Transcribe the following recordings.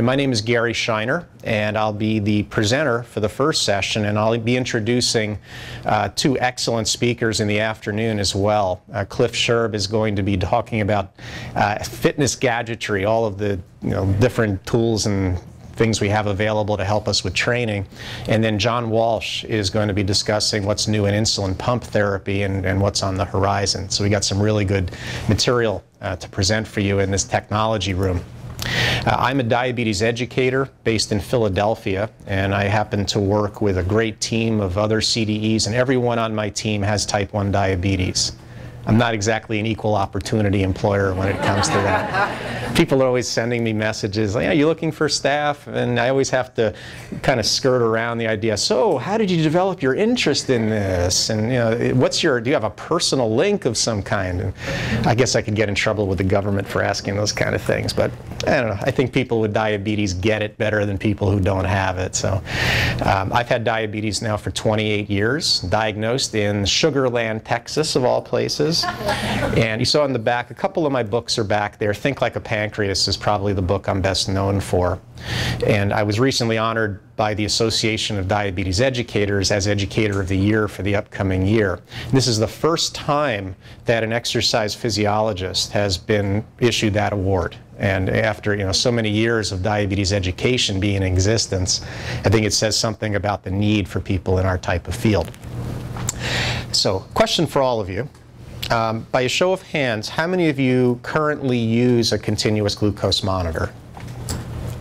My name is Gary Scheiner, and I'll be the presenter for the first session, and I'll be introducing uh, two excellent speakers in the afternoon as well. Uh, Cliff Scherb is going to be talking about uh, fitness gadgetry, all of the you know, different tools and things we have available to help us with training. And then John Walsh is going to be discussing what's new in insulin pump therapy and, and what's on the horizon. So we got some really good material uh, to present for you in this technology room. Uh, I'm a diabetes educator based in Philadelphia, and I happen to work with a great team of other CDEs, and everyone on my team has type 1 diabetes. I'm not exactly an equal opportunity employer when it comes to that. People are always sending me messages, like, yeah, you looking for staff? And I always have to kind of skirt around the idea, so how did you develop your interest in this? And you know, what's your, do you have a personal link of some kind? And I guess I could get in trouble with the government for asking those kind of things, but I don't know. I think people with diabetes get it better than people who don't have it. So um, I've had diabetes now for 28 years, diagnosed in Sugar Land, Texas, of all places. And you saw in the back, a couple of my books are back there. Think Like a Pancreas is probably the book I'm best known for. And I was recently honored by the Association of Diabetes Educators as Educator of the Year for the upcoming year. This is the first time that an exercise physiologist has been issued that award. And after you know so many years of diabetes education being in existence, I think it says something about the need for people in our type of field. So, question for all of you. Um, by a show of hands, how many of you currently use a continuous glucose monitor?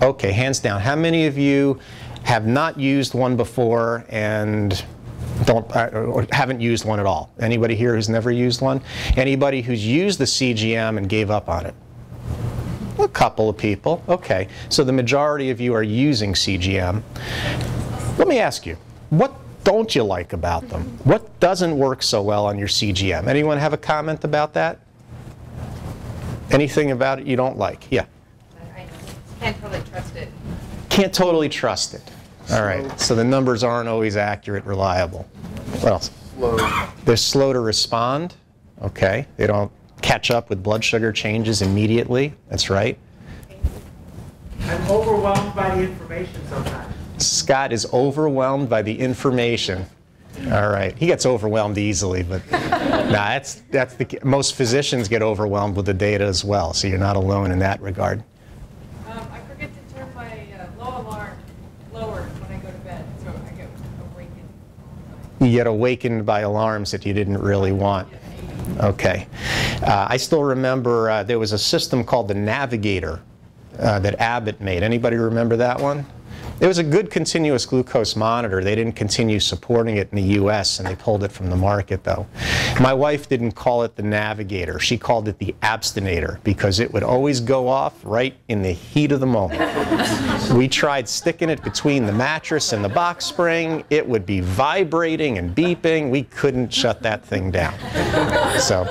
Okay, hands down. How many of you have not used one before and don't uh, or haven't used one at all? Anybody here who's never used one? Anybody who's used the CGM and gave up on it? A couple of people. Okay, so the majority of you are using CGM. Let me ask you, what don't you like about them? What doesn't work so well on your CGM? Anyone have a comment about that? Anything about it you don't like? Yeah. I can't totally trust it. Can't totally trust it. All right. So the numbers aren't always accurate, reliable. What else? Slow. They're slow to respond. Okay. They don't catch up with blood sugar changes immediately. That's right. I'm overwhelmed by the information sometimes. Scott is overwhelmed by the information. All right, he gets overwhelmed easily, but nah, that's that's the most physicians get overwhelmed with the data as well. So you're not alone in that regard. Um, I forget to turn my uh, low alarm lower when I go to bed, so I get awakened. You get awakened by alarms that you didn't really want. Okay, uh, I still remember uh, there was a system called the Navigator uh, that Abbott made. Anybody remember that one? It was a good continuous glucose monitor. They didn't continue supporting it in the US and they pulled it from the market though. My wife didn't call it the navigator. She called it the abstinator because it would always go off right in the heat of the moment. we tried sticking it between the mattress and the box spring. It would be vibrating and beeping. We couldn't shut that thing down. So,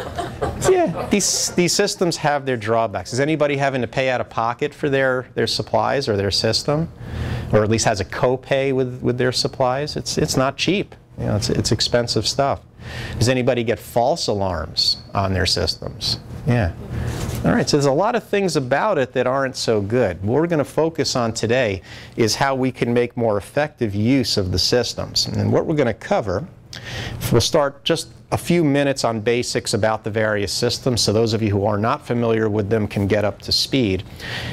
yeah, these, these systems have their drawbacks. Is anybody having to pay out of pocket for their, their supplies or their system? Or at least has a copay with, with their supplies. It's, it's not cheap. You know, it's, it's expensive stuff. Does anybody get false alarms on their systems? Yeah. All right, so there's a lot of things about it that aren't so good. What we're going to focus on today is how we can make more effective use of the systems. And what we're going to cover, we'll start just a few minutes on basics about the various systems so those of you who are not familiar with them can get up to speed.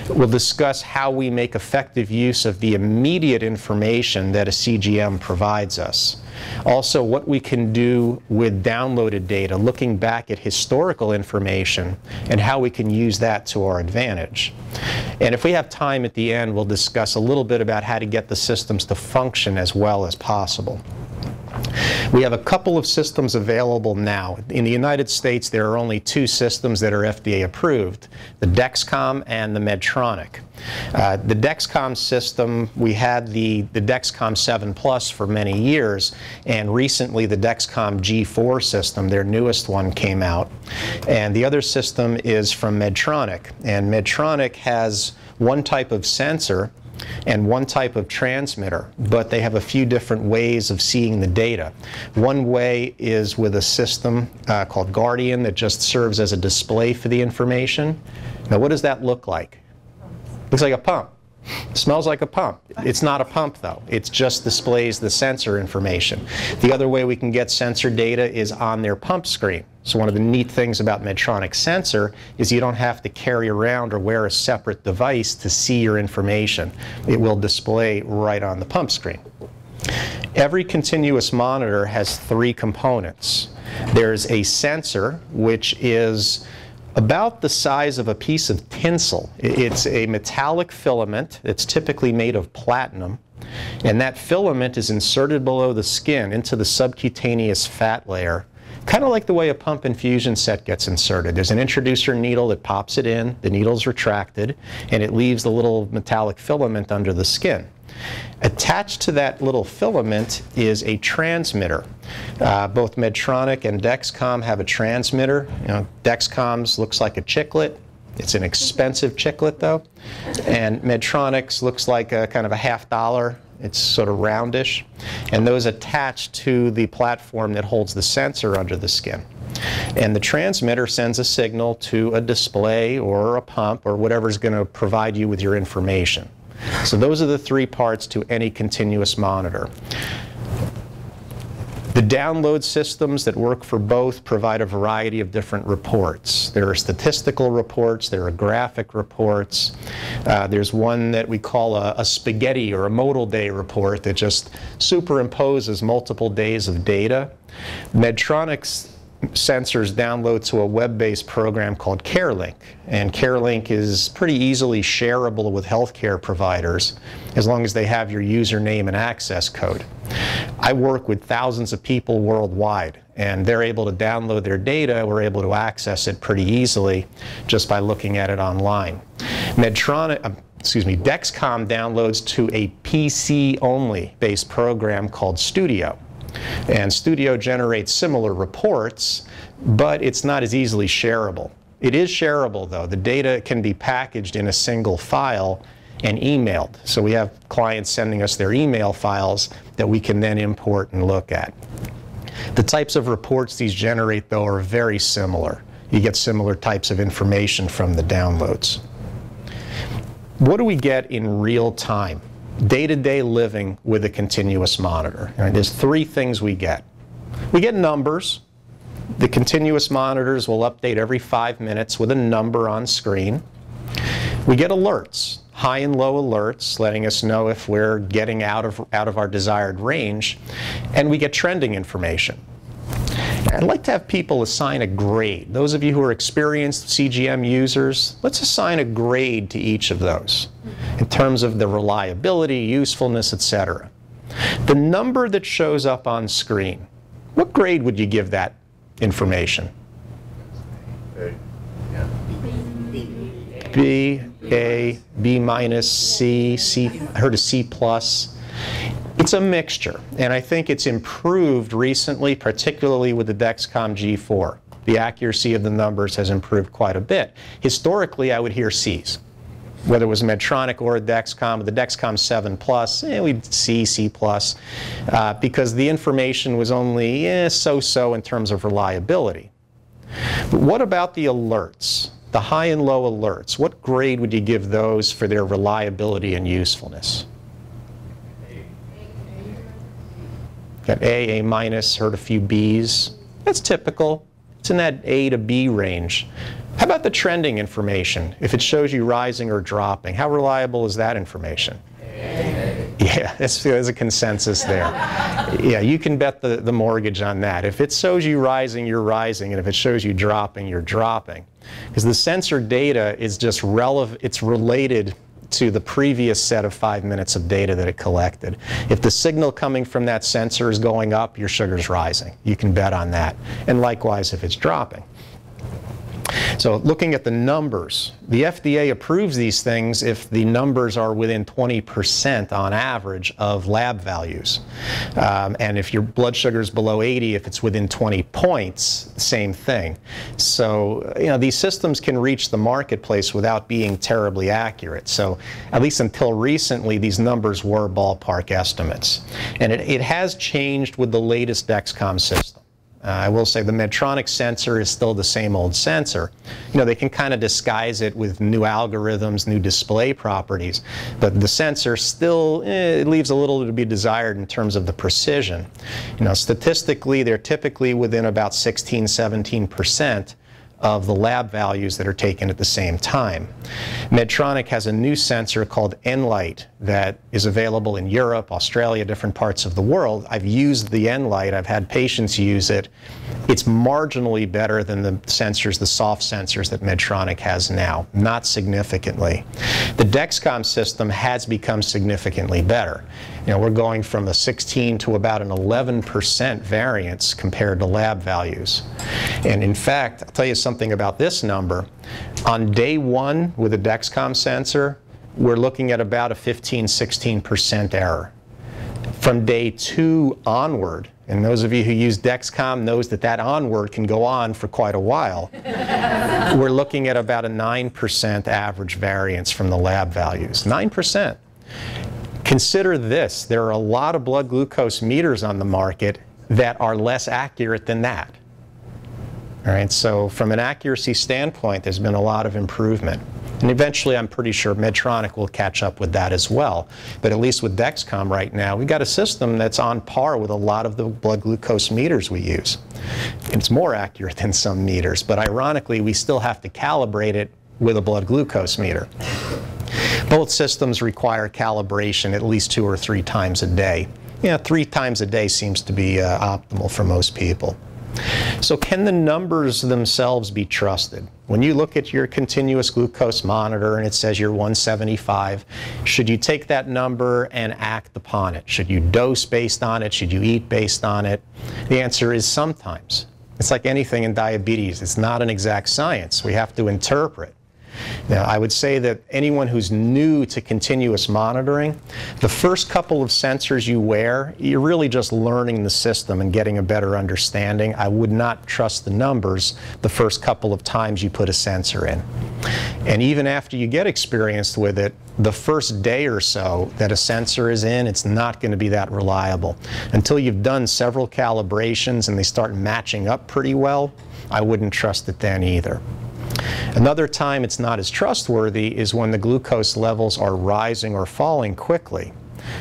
We'll discuss how we make effective use of the immediate information that a CGM provides us. Also, what we can do with downloaded data, looking back at historical information and how we can use that to our advantage. And if we have time at the end, we'll discuss a little bit about how to get the systems to function as well as possible. We have a couple of systems available now. In the United States, there are only two systems that are FDA approved, the Dexcom and the Medtronic. Uh, the Dexcom system, we had the, the Dexcom 7 Plus for many years, and recently the Dexcom G4 system, their newest one, came out. And the other system is from Medtronic. And Medtronic has one type of sensor and one type of transmitter, but they have a few different ways of seeing the data. One way is with a system uh, called Guardian that just serves as a display for the information. Now, what does that look like? Looks like a pump. Smells like a pump. It's not a pump though. It just displays the sensor information. The other way we can get sensor data is on their pump screen. So one of the neat things about Medtronic sensor is you don't have to carry around or wear a separate device to see your information. It will display right on the pump screen. Every continuous monitor has three components. There's a sensor, which is about the size of a piece of tinsel. It's a metallic filament It's typically made of platinum, and that filament is inserted below the skin into the subcutaneous fat layer, kind of like the way a pump infusion set gets inserted. There's an introducer needle that pops it in, the needle's retracted, and it leaves the little metallic filament under the skin. Attached to that little filament is a transmitter. Uh, both Medtronic and Dexcom have a transmitter. You know, Dexcom's looks like a chiclet. It's an expensive chiclet though. And Medtronic's looks like a kind of a half dollar. It's sort of roundish. And those attach to the platform that holds the sensor under the skin. And the transmitter sends a signal to a display or a pump or whatever's going to provide you with your information. So those are the three parts to any continuous monitor. The download systems that work for both provide a variety of different reports. There are statistical reports, there are graphic reports. Uh, there's one that we call a, a, spaghetti or a modal day report that just superimposes multiple days of data. Medtronic's sensors download to a web-based program called CareLink. And CareLink is pretty easily shareable with healthcare providers as long as they have your username and access code. I work with thousands of people worldwide and they're able to download their data. We're able to access it pretty easily just by looking at it online. Medtronic, uh, excuse me, Dexcom downloads to a PC-only based program called Studio. And Studio generates similar reports, but it's not as easily shareable. It is shareable though. The data can be packaged in a single file and emailed. So we have clients sending us their email files that we can then import and look at. The types of reports these generate though are very similar. You get similar types of information from the downloads. What do we get in real time? Day-to-day living with a continuous monitor. Right? There's three things we get. We get numbers. The continuous monitors will update every five minutes with a number on screen. We get alerts, high and low alerts, letting us know if we're getting out of, out of our desired range. And we get trending information. I'd like to have people assign a grade. Those of you who are experienced CGM users, let's assign a grade to each of those in terms of the reliability, usefulness, etc. The number that shows up on screen, what grade would you give that information? B, A, B minus, C, C, I heard a C plus. It's a mixture, and I think it's improved recently, particularly with the Dexcom G4. The accuracy of the numbers has improved quite a bit. Historically, I would hear C's. Whether it was Medtronic or Dexcom, the Dexcom 7 Plus, eh, we'd C, C Plus, uh, because the information was only eh, so-so in terms of reliability. But what about the alerts? The high and low alerts, what grade would you give those for their reliability and usefulness? Got A, A minus, heard a few Bs. That's typical. It's in that A to B range. How about the trending information? If it shows you rising or dropping, how reliable is that information? Yeah, there's a consensus there. Yeah, you can bet the, the mortgage on that. If it shows you rising, you're rising, and if it shows you dropping, you're dropping. Because the sensor data is just relevant, it's related to the previous set of five minutes of data that it collected. If the signal coming from that sensor is going up, your sugar's rising. You can bet on that. And likewise if it's dropping. So looking at the numbers, the FDA approves these things if the numbers are within 20% on average of lab values. Um, and if your blood sugar is below 80, if it's within 20 points, same thing. So, you know, these systems can reach the marketplace without being terribly accurate. So at least until recently, these numbers were ballpark estimates. And it, it has changed with the latest Dexcom system. Uh, I will say the Medtronic sensor is still the same old sensor. You know, they can kind of disguise it with new algorithms, new display properties, but the sensor still eh, leaves a little to be desired in terms of the precision. You know, statistically, they're typically within about 16, 17 percent of the lab values that are taken at the same time. Medtronic has a new sensor called Enlite that is available in Europe, Australia, different parts of the world. I've used the Enlite, I've had patients use it. It's marginally better than the sensors, the Sof-sensors that Medtronic has now, not significantly. The Dexcom system has become significantly better. You know, we're going from a 16 to about an 11% variance compared to lab values. And in fact, I'll tell you something about this number. On day one with a Dexcom sensor, we're looking at about a 15, 16% error. From day two onward, and those of you who use Dexcom knows that that onward can go on for quite a while. we're looking at about a 9% average variance from the lab values. 9%. Consider this, there are a lot of blood glucose meters on the market that are less accurate than that. All right, so from an accuracy standpoint, there's been a lot of improvement. And eventually, I'm pretty sure Medtronic will catch up with that as well. But at least with Dexcom right now, we've got a system that's on par with a lot of the blood glucose meters we use. It's more accurate than some meters, but ironically, we still have to calibrate it with a blood glucose meter. Both systems require calibration at least two or three times a day. Yeah, three times a day seems to be uh, optimal for most people. So can the numbers themselves be trusted? When you look at your continuous glucose monitor and it says you're 175, should you take that number and act upon it? Should you dose based on it? Should you eat based on it? The answer is sometimes. It's like anything in diabetes. It's not an exact science. We have to interpret. Now, I would say that anyone who's new to continuous monitoring, the first couple of sensors you wear, you're really just learning the system and getting a better understanding. I would not trust the numbers the first couple of times you put a sensor in. And even after you get experienced with it, the first day or so that a sensor is in, it's not going to be that reliable. Until you've done several calibrations and they start matching up pretty well, I wouldn't trust it then either. Another time it's not as trustworthy is when the glucose levels are rising or falling quickly.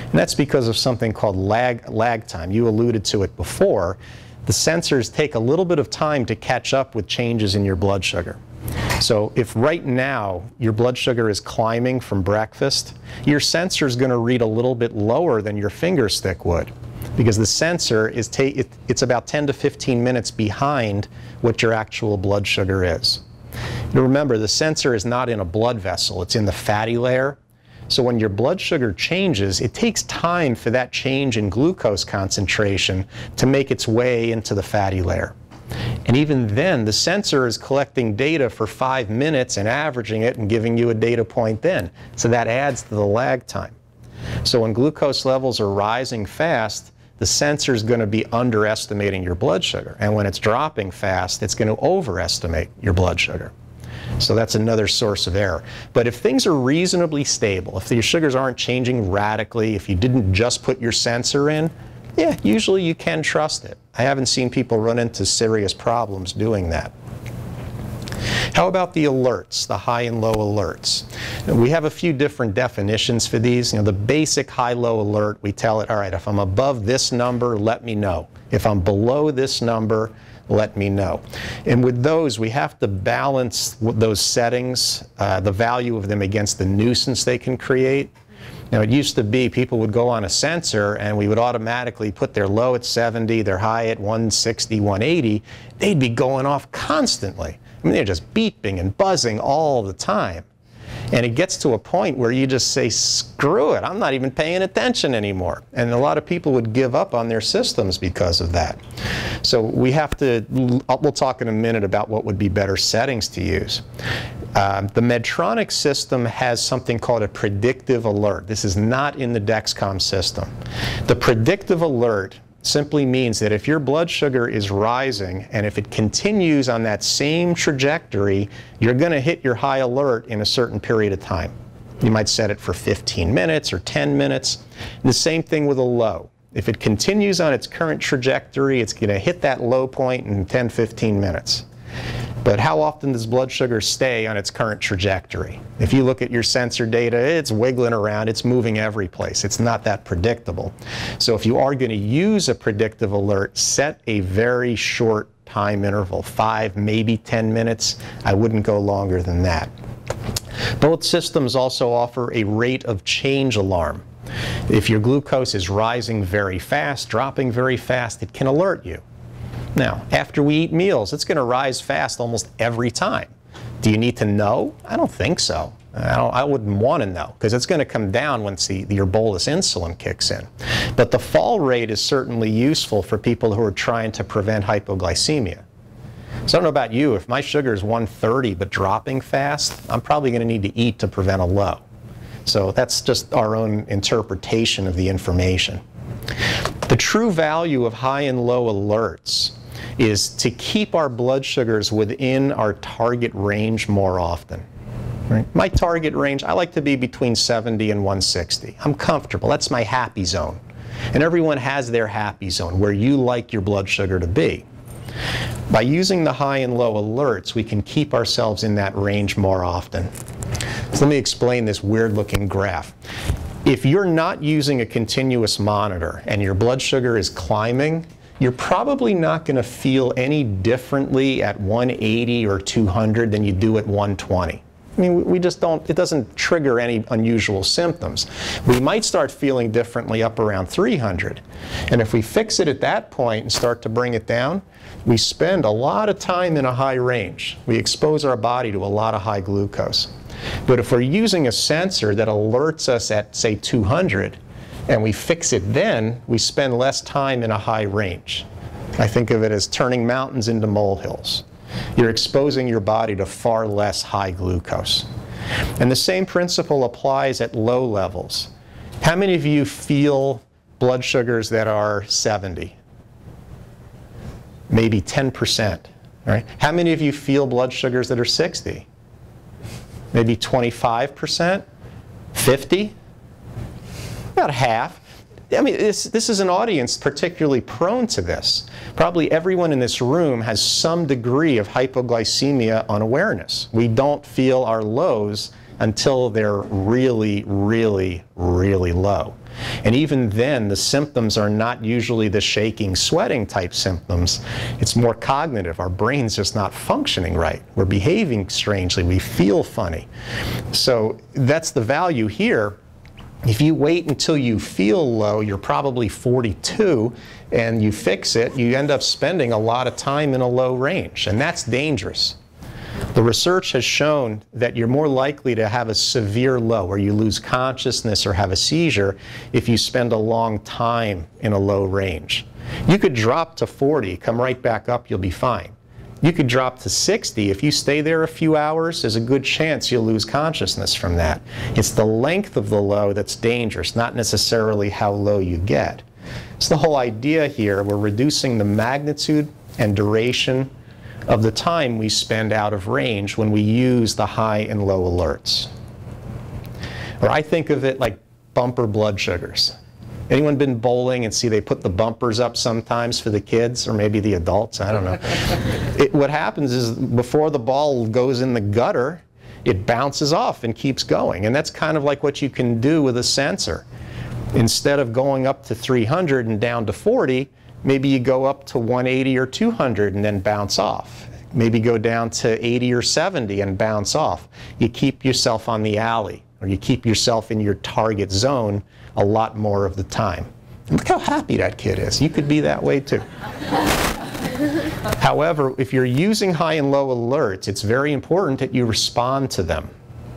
And that's because of something called lag, lag time. You alluded to it before. The sensors take a little bit of time to catch up with changes in your blood sugar. So if right now your blood sugar is climbing from breakfast, your sensor is going to read a little bit lower than your finger stick would because the sensor is it, it's about 10 to 15 minutes behind what your actual blood sugar is. Now remember, the sensor is not in a blood vessel, it's in the fatty layer. So when your blood sugar changes, it takes time for that change in glucose concentration to make its way into the fatty layer. And even then, the sensor is collecting data for five minutes and averaging it and giving you a data point then. So that adds to the lag time. So when glucose levels are rising fast, the sensor is going to be underestimating your blood sugar. And when it's dropping fast, it's going to overestimate your blood sugar. So that's another source of error. But if things are reasonably stable, if your sugars aren't changing radically, if you didn't just put your sensor in, yeah, usually you can trust it. I haven't seen people run into serious problems doing that. How about the alerts, the high and low alerts? We have a few different definitions for these. You know, the basic high-low alert, we tell it, all right, if I'm above this number, let me know. If I'm below this number, let me know. And with those, we have to balance those settings, uh, the value of them against the nuisance they can create. Now, it used to be people would go on a sensor and we would automatically put their low at 70, their high at 160, 180. They'd be going off constantly. I mean, they're just beeping and buzzing all the time. And it gets to a point where you just say, screw it, I'm not even paying attention anymore. And a lot of people would give up on their systems because of that. So we have to, we'll talk in a minute about what would be better settings to use. Um, the Medtronic system has something called a predictive alert. This is not in the Dexcom system. The predictive alert simply means that if your blood sugar is rising and if it continues on that same trajectory, you're going to hit your high alert in a certain period of time. You might set it for 15 minutes or 10 minutes. And the same thing with a low. If it continues on its current trajectory, it's going to hit that low point in 10, 15 minutes. But how often does blood sugar stay on its current trajectory? If you look at your sensor data, it's wiggling around, it's moving every place. It's not that predictable. So if you are going to use a predictive alert, set a very short time interval, five, maybe 10 minutes. I wouldn't go longer than that. Both systems also offer a rate of change alarm. If your glucose is rising very fast, dropping very fast, it can alert you. Now, after we eat meals, it's going to rise fast almost every time. Do you need to know? I don't think so. I, I wouldn't want to know because it's going to come down once the, your bolus insulin kicks in. But the fall rate is certainly useful for people who are trying to prevent hypoglycemia. So I don't know about you, if my sugar is 130 but dropping fast, I'm probably going to need to eat to prevent a low. So that's just our own interpretation of the information. The true value of high and low alerts is to keep our blood sugars within our target range more often. Right? My target range, I like to be between 70 and 160. I'm comfortable. That's my happy zone. And everyone has their happy zone where you like your blood sugar to be. By using the high and low alerts, we can keep ourselves in that range more often. So let me explain this weird looking graph. If you're not using a continuous monitor and your blood sugar is climbing, you're probably not going to feel any differently at 180 or 200 than you do at 120. I mean, we just don't, it doesn't trigger any unusual symptoms. We might start feeling differently up around 300. And if we fix it at that point and start to bring it down, we spend a lot of time in a high range. We expose our body to a lot of high glucose. But if we're using a sensor that alerts us at, say, 200, and we fix it then, we spend less time in a high range. I think of it as turning mountains into molehills. You're exposing your body to far less high glucose. And the same principle applies at low levels. How many of you feel blood sugars that are 70? Maybe 10%. Right? How many of you feel blood sugars that are 60? Maybe 25%? 50? About half. I mean, this, this is an audience particularly prone to this. Probably everyone in this room has some degree of hypoglycemia unawareness. We don't feel our lows until they're really, really, really low. And even then, the symptoms are not usually the shaking, sweating type symptoms. It's more cognitive. Our brain's just not functioning right. We're behaving strangely. We feel funny. So that's the value here if you wait until you feel low, you're probably 42, and you fix it, you end up spending a lot of time in a low range, and that's dangerous. The research has shown that you're more likely to have a severe low, where you lose consciousness or have a seizure, if you spend a long time in a low range. You could drop to 40, come right back up, you'll be fine. You could drop to 60. If you stay there a few hours, there's a good chance you'll lose consciousness from that. It's the length of the low that's dangerous, not necessarily how low you get. It's the whole idea here. We're reducing the magnitude and duration of the time we spend out of range when we use the high and low alerts. Or I think of it like bumper blood sugars. Anyone been bowling and see they put the bumpers up sometimes for the kids or maybe the adults? I don't know. it, what happens is before the ball goes in the gutter, it bounces off and keeps going. And that's kind of like what you can do with a sensor. Instead of going up to 300 and down to 40, maybe you go up to 180 or 200 and then bounce off. Maybe go down to 80 or 70 and bounce off. You keep yourself on the alley or you keep yourself in your target zone a lot more of the time. And look how happy that kid is. You could be that way too. However, if you're using high and low alerts, it's very important that you respond to them.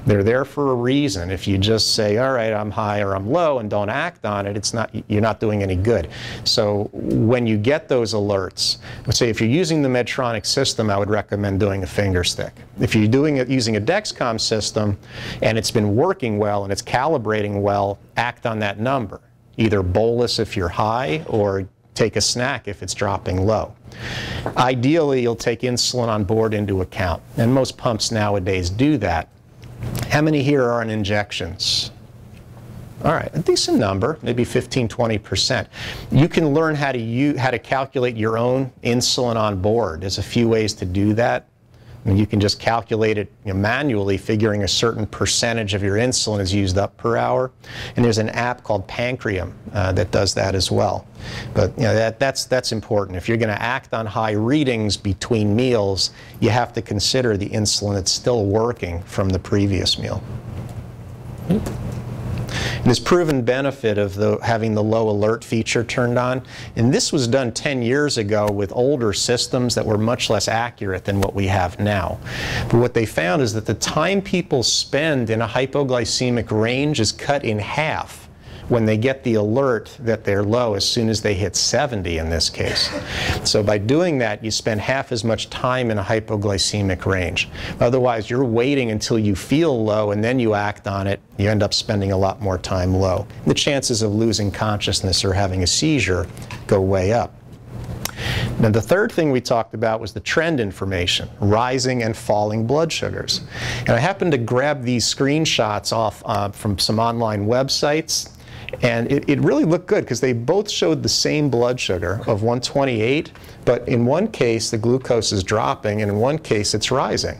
They're there for a reason. If you just say, all right, I'm high or I'm low and don't act on it, it's not, you're not doing any good. So when you get those alerts, say if you're using the Medtronic system, I would recommend doing a finger stick. If you're doing it using a Dexcom system and it's been working well and it's calibrating well, act on that number. Either bolus if you're high or take a snack if it's dropping low. Ideally, you'll take insulin on board into account, and most pumps nowadays do that. How many here are on injections? All right, a decent number, maybe 15, 20%. You can learn how to, use, how to calculate your own insulin on board. There's a few ways to do that. You can just calculate it you know, manually, figuring a certain percentage of your insulin is used up per hour. And there's an app called Pancreum uh, that does that as well. But you know, that, that's, that's important. If you're going to act on high readings between meals, you have to consider the insulin that's still working from the previous meal. And this proven benefit of the, having the low alert feature turned on, and this was done 10 years ago with older systems that were much less accurate than what we have now. But what they found is that the time people spend in a hypoglycemic range is cut in half when they get the alert that they're low as soon as they hit 70 in this case. So by doing that, you spend half as much time in a hypoglycemic range. Otherwise, you're waiting until you feel low and then you act on it. You end up spending a lot more time low. The chances of losing consciousness or having a seizure go way up. Now, the third thing we talked about was the trend information, rising and falling blood sugars. And I happened to grab these screenshots off uh, from some online websites. And it, it really looked good because they both showed the same blood sugar of 128, but in one case the glucose is dropping, and in one case it's rising.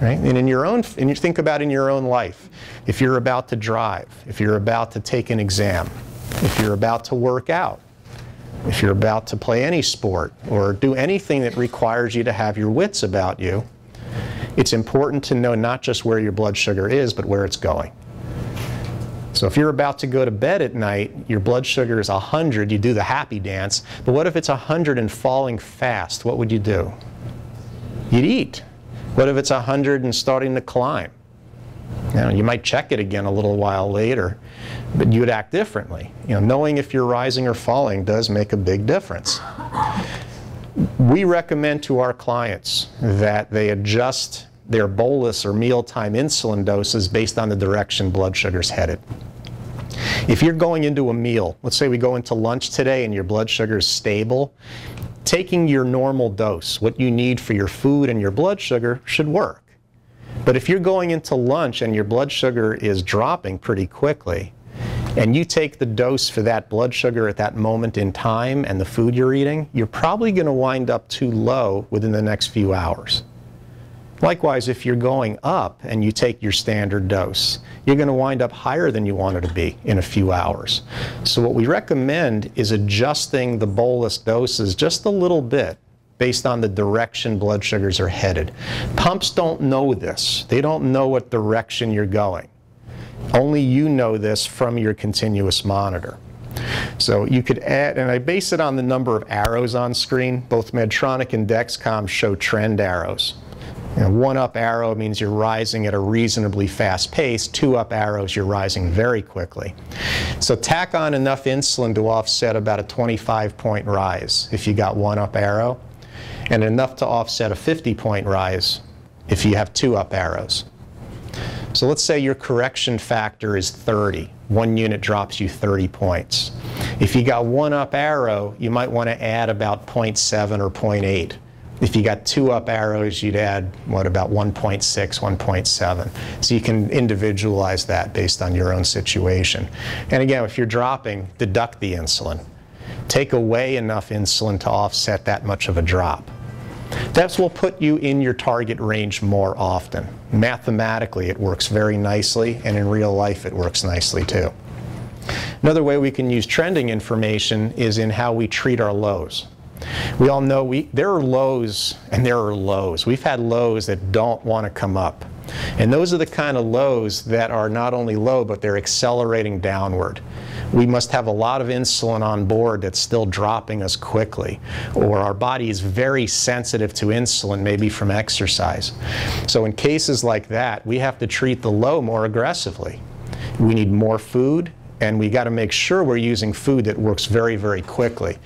Right? And in your own, and you think about in your own life, if you're about to drive, if you're about to take an exam, if you're about to work out, if you're about to play any sport or do anything that requires you to have your wits about you, it's important to know not just where your blood sugar is, but where it's going. So if you're about to go to bed at night, your blood sugar is 100, you do the happy dance. But what if it's 100 and falling fast? What would you do? You'd eat. What if it's 100 and starting to climb? Now, you might check it again a little while later, but you would act differently. You know, knowing if you're rising or falling does make a big difference. We recommend to our clients that they adjust their bolus or mealtime insulin doses based on the direction blood sugar's headed. If you're going into a meal, let's say we go into lunch today and your blood sugar is stable, taking your normal dose, what you need for your food and your blood sugar, should work. But if you're going into lunch and your blood sugar is dropping pretty quickly, and you take the dose for that blood sugar at that moment in time and the food you're eating, you're probably going to wind up too low within the next few hours. Likewise, if you're going up and you take your standard dose, you're going to wind up higher than you wanted to be in a few hours. So what we recommend is adjusting the bolus doses just a little bit based on the direction blood sugars are headed. Pumps don't know this. They don't know what direction you're going. Only you know this from your continuous monitor. So you could add, and I base it on the number of arrows on screen. Both Medtronic and Dexcom show trend arrows. Know, one up arrow means you're rising at a reasonably fast pace. Two up arrows, you're rising very quickly. So tack on enough insulin to offset about a 25 point rise if you got one up arrow, and enough to offset a 50 point rise if you have two up arrows. So let's say your correction factor is 30. One unit drops you 30 points. If you got one up arrow, you might want to add about 0.7 or 0.8. If you got two up arrows, you'd add, what, about 1.6, 1.7. So you can individualize that based on your own situation. And again, if you're dropping, deduct the insulin. Take away enough insulin to offset that much of a drop. That will put you in your target range more often. Mathematically, it works very nicely, and in real life, it works nicely too. Another way we can use trending information is in how we treat our lows. We all know we, there are lows and there are lows. We've had lows that don't want to come up. And those are the kind of lows that are not only low, but they're accelerating downward. We must have a lot of insulin on board that's still dropping us quickly, or our body is very sensitive to insulin, maybe from exercise. So in cases like that, we have to treat the low more aggressively. We need more food, and we got to make sure we're using food that works very, very quickly.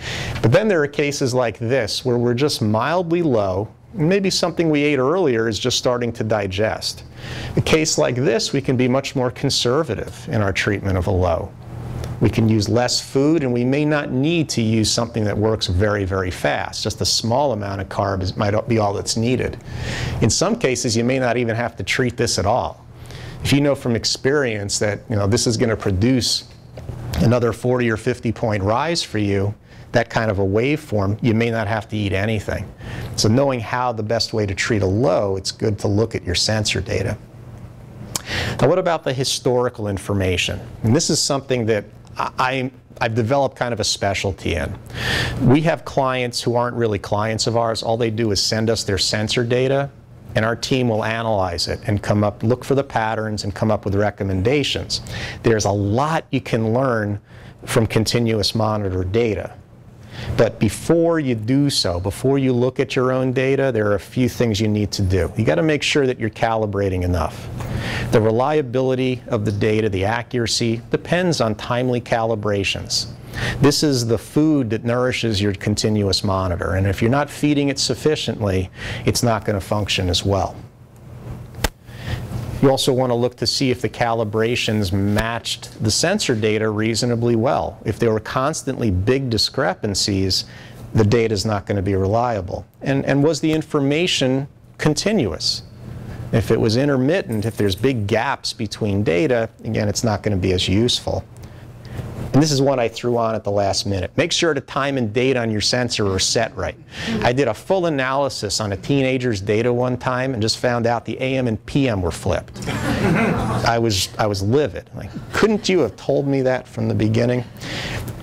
But then there are cases like this where we're just mildly low, maybe something we ate earlier is just starting to digest. A case like this, we can be much more conservative in our treatment of a low. We can use less food and we may not need to use something that works very, very fast. Just a small amount of carbs might be all that's needed. In some cases, you may not even have to treat this at all. If you know from experience that you know this is going to produce another 40 or 50 point rise for you, that kind of a waveform, you may not have to eat anything. So knowing how the best way to treat a low, it's good to look at your sensor data. Now what about the historical information? And this is something that I, I've developed kind of a specialty in. We have clients who aren't really clients of ours. All they do is send us their sensor data and our team will analyze it and come up, look for the patterns and come up with recommendations. There's a lot you can learn from continuous monitor data. But before you do so, before you look at your own data, there are a few things you need to do. You got to make sure that you're calibrating enough. The reliability of the data, the accuracy, depends on timely calibrations. This is the food that nourishes your continuous monitor, and if you're not feeding it sufficiently, it's not going to function as well. You also want to look to see if the calibrations matched the sensor data reasonably well. If there were constantly big discrepancies, the data is not going to be reliable. And, and was the information continuous? If it was intermittent, if there's big gaps between data, again, it's not going to be as useful. And this is one I threw on at the last minute. Make sure the time and date on your sensor are set right. Mm-hmm. I did a full analysis on a teenager's data one time and just found out the AM and PM were flipped. I was, I was livid. Like, couldn't you have told me that from the beginning?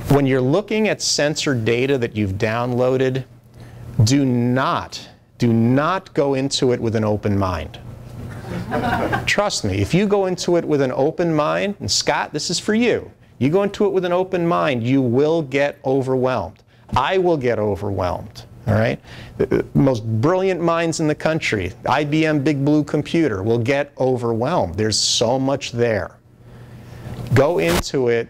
When you're looking at sensor data that you've downloaded, do not, do not go into it with an open mind. Trust me, if you go into it with an open mind, and Scott, this is for you, you go into it with an open mind, you will get overwhelmed. I will get overwhelmed. All right? The most brilliant minds in the country, IBM Big Blue Computer, will get overwhelmed. There's so much there. Go into it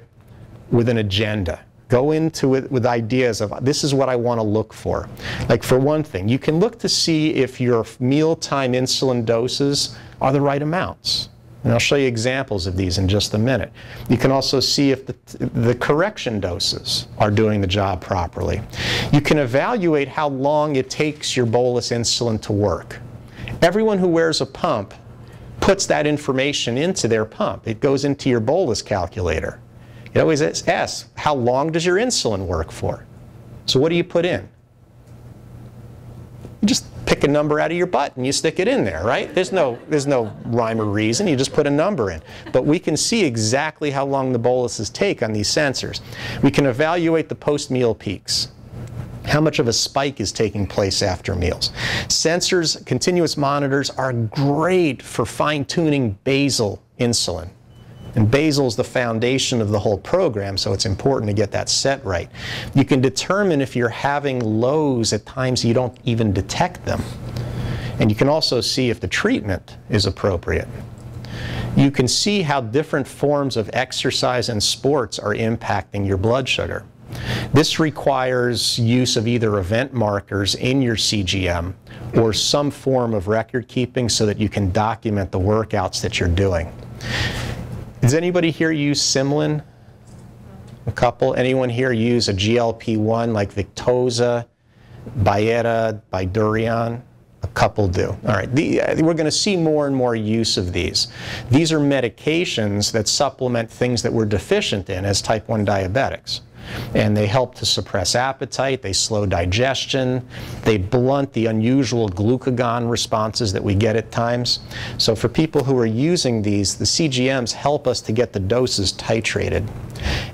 with an agenda. Go into it with ideas of this is what I want to look for. Like for one thing, you can look to see if your mealtime insulin doses are the right amounts. And I'll show you examples of these in just a minute. You can also see if the, the correction doses are doing the job properly. You can evaluate how long it takes your bolus insulin to work. Everyone who wears a pump puts that information into their pump. It goes into your bolus calculator. It always asks, how long does your insulin work for? So what do you put in? Pick a number out of your butt and you stick it in there, right? There's no, there's no rhyme or reason. You just put a number in. But we can see exactly how long the boluses take on these sensors. We can evaluate the post-meal peaks. How much of a spike is taking place after meals? Sensors, continuous monitors are great for fine-tuning basal insulin. And is the foundation of the whole program, so it's important to get that set right. You can determine if you're having lows at times you don't even detect them. And you can also see if the treatment is appropriate. You can see how different forms of exercise and sports are impacting your blood sugar. This requires use of either event markers in your CGM or some form of record keeping so that you can document the workouts that you're doing. Does anybody here use Symlin? A couple? Anyone here use a GLP-1 like Victoza, Byetta, Bydureon? A couple do. All right, the, uh, we're going to see more and more use of these. These are medications that supplement things that we're deficient in as type 1 diabetics and they help to suppress appetite, they slow digestion, they blunt the unusual glucagon responses that we get at times. So for people who are using these, the CGMs help us to get the doses titrated.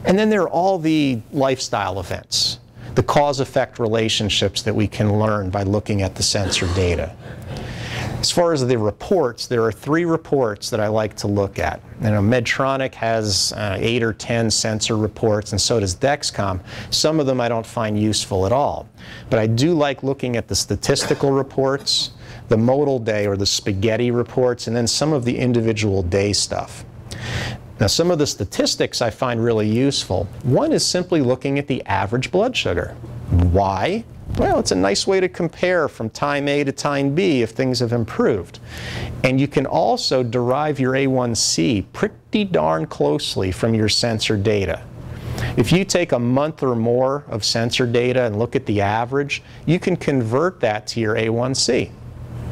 And then there are all the lifestyle events, the cause-effect relationships that we can learn by looking at the sensor data. As far as the reports, there are three reports that I like to look at. You know, Medtronic has uh, eight or 10 sensor reports, and so does Dexcom. Some of them I don't find useful at all. But I do like looking at the statistical reports, the modal day or the spaghetti reports, and then some of the individual day stuff. Now, some of the statistics I find really useful. One is simply looking at the average blood sugar. Why? Well, it's a nice way to compare from time A to time B if things have improved. And you can also derive your A1C pretty darn closely from your sensor data. If you take a month or more of sensor data and look at the average, you can convert that to your A1C.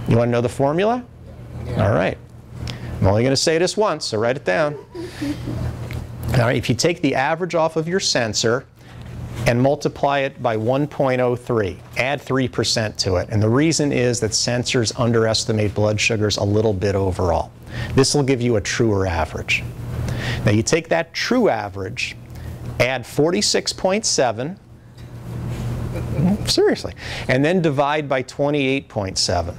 You want to know the formula? Yeah. All right. I'm only going to say this once, so write it down. All right, if you take the average off of your sensor and multiply it by 1.03, add 3% to it. And the reason is that sensors underestimate blood sugars a little bit overall. This will give you a truer average. Now you take that true average, add 46.7, seriously, and then divide by 28.7.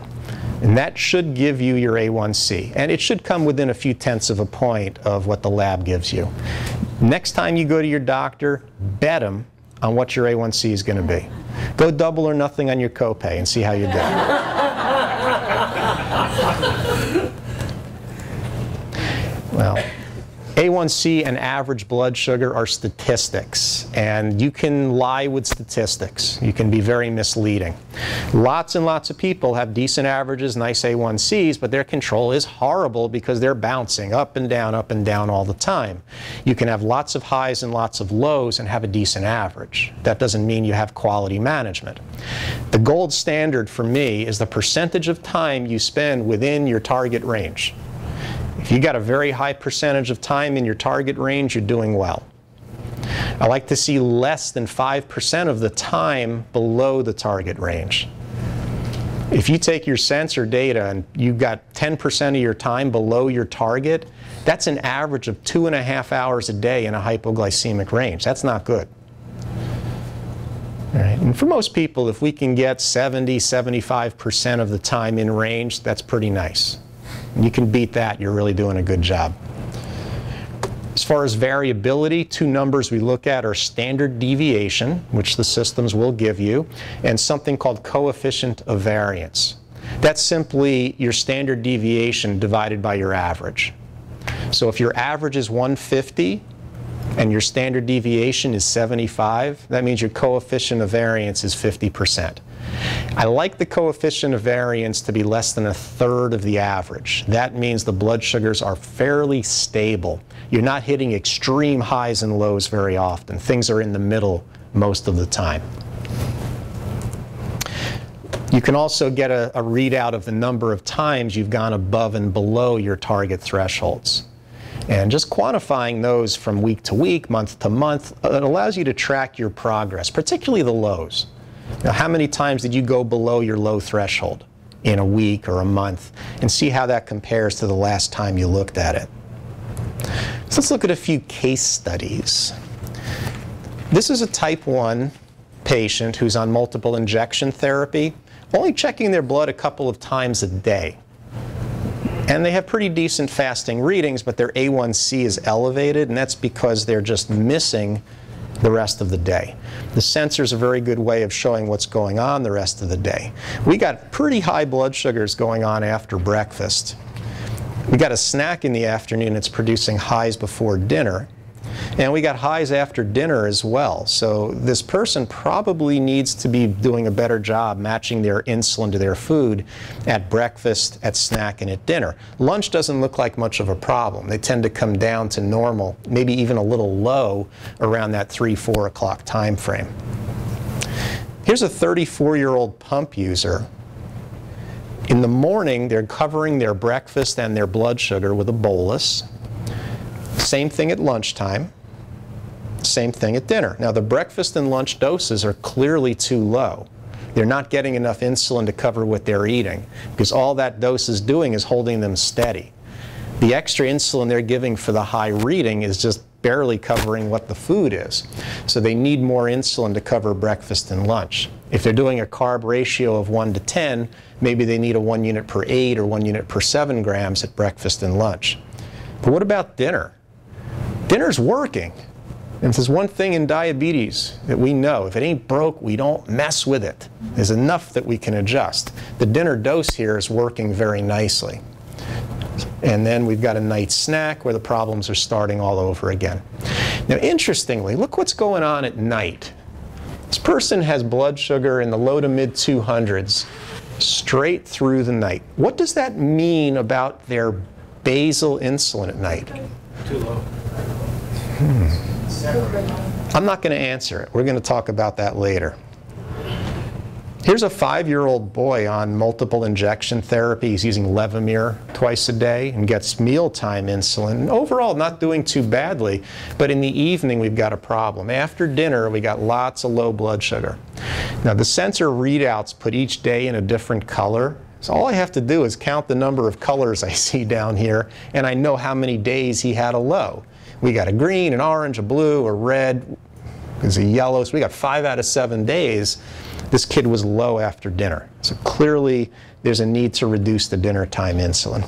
And that should give you your A1C. And it should come within a few tenths of a point of what the lab gives you. Next time you go to your doctor, bet him on what your A1C is going to be. Go double or nothing on your copay and see how you do. well, a1C and average blood sugar are statistics, and you can lie with statistics. You can be very misleading. Lots and lots of people have decent averages, nice A1Cs, but their control is horrible because they're bouncing up and down, up and down all the time. You can have lots of highs and lots of lows and have a decent average. That doesn't mean you have quality management. The gold standard for me is the percentage of time you spend within your target range. If you got a very high percentage of time in your target range, you're doing well. I like to see less than 5% of the time below the target range. If you take your sensor data and you've got 10% of your time below your target, that's an average of two and a half hours a day in a hypoglycemic range. That's not good. And for most people, if we can get 70, 75% of the time in range, that's pretty nice you can beat that, you're really doing a good job. As far as variability, two numbers we look at are standard deviation, which the systems will give you, and something called coefficient of variance. That's simply your standard deviation divided by your average. So if your average is 150 and your standard deviation is 75, that means your coefficient of variance is 50%. I like the coefficient of variance to be less than a third of the average. That means the blood sugars are fairly stable. You're not hitting extreme highs and lows very often. Things are in the middle most of the time. You can also get a, a, readout of the number of times you've gone above and below your target thresholds. And just quantifying those from week to week, month to month, uh, it allows you to track your progress, particularly the lows. Now, how many times did you go below your low threshold in a week or a month and see how that compares to the last time you looked at it? So let's look at a few case studies. This is a type 1 patient who's on multiple injection therapy, only checking their blood a couple of times a day. And they have pretty decent fasting readings, but their A1C is elevated, and that's because they're just missing the rest of the day. The sensor is a very good way of showing what's going on the rest of the day. We got pretty high blood sugars going on after breakfast. We got a snack in the afternoon it's producing highs before dinner. And we got highs after dinner as well. So this person probably needs to be doing a better job matching their insulin to their food at breakfast, at snack, and at dinner. Lunch doesn't look like much of a problem. They tend to come down to normal, maybe even a little low around that 3, 4 o'clock time frame. Here's a 34-year-old pump user. In the morning, they're covering their breakfast and their blood sugar with a bolus. Same thing at lunchtime. Same thing at dinner. Now the breakfast and lunch doses are clearly too low. They're not getting enough insulin to cover what they're eating because all that dose is doing is holding them steady. The extra insulin they're giving for the high reading is just barely covering what the food is. So they need more insulin to cover breakfast and lunch. If they're doing a carb ratio of 1 to 10, maybe they need a 1 unit per 8 or 1 unit per 7 grams at breakfast and lunch. But what about dinner? Dinner's working. And there's one thing in diabetes that we know, if it ain't broke, we don't mess with it. There's enough that we can adjust. The dinner dose here is working very nicely. And then we've got a night snack where the problems are starting all over again. Now, interestingly, look what's going on at night. This person has blood sugar in the low to mid 200s straight through the night. What does that mean about their basal insulin at night? Too low. Hmm. I'm not going to answer it. We're going to talk about that later. Here's a five-year-old boy on multiple injection therapy. He's using Levemir twice a day and gets mealtime insulin. Overall, not doing too badly, but in the evening, we've got a problem. After dinner, we got lots of low blood sugar. Now, the sensor readouts put each day in a different color. So all I have to do is count the number of colors I see down here, and I know how many days he had a low. We got a green, an orange, a blue, a red, there's a yellow. So we got five out of seven days this kid was low after dinner. So clearly there's a need to reduce the dinner time insulin.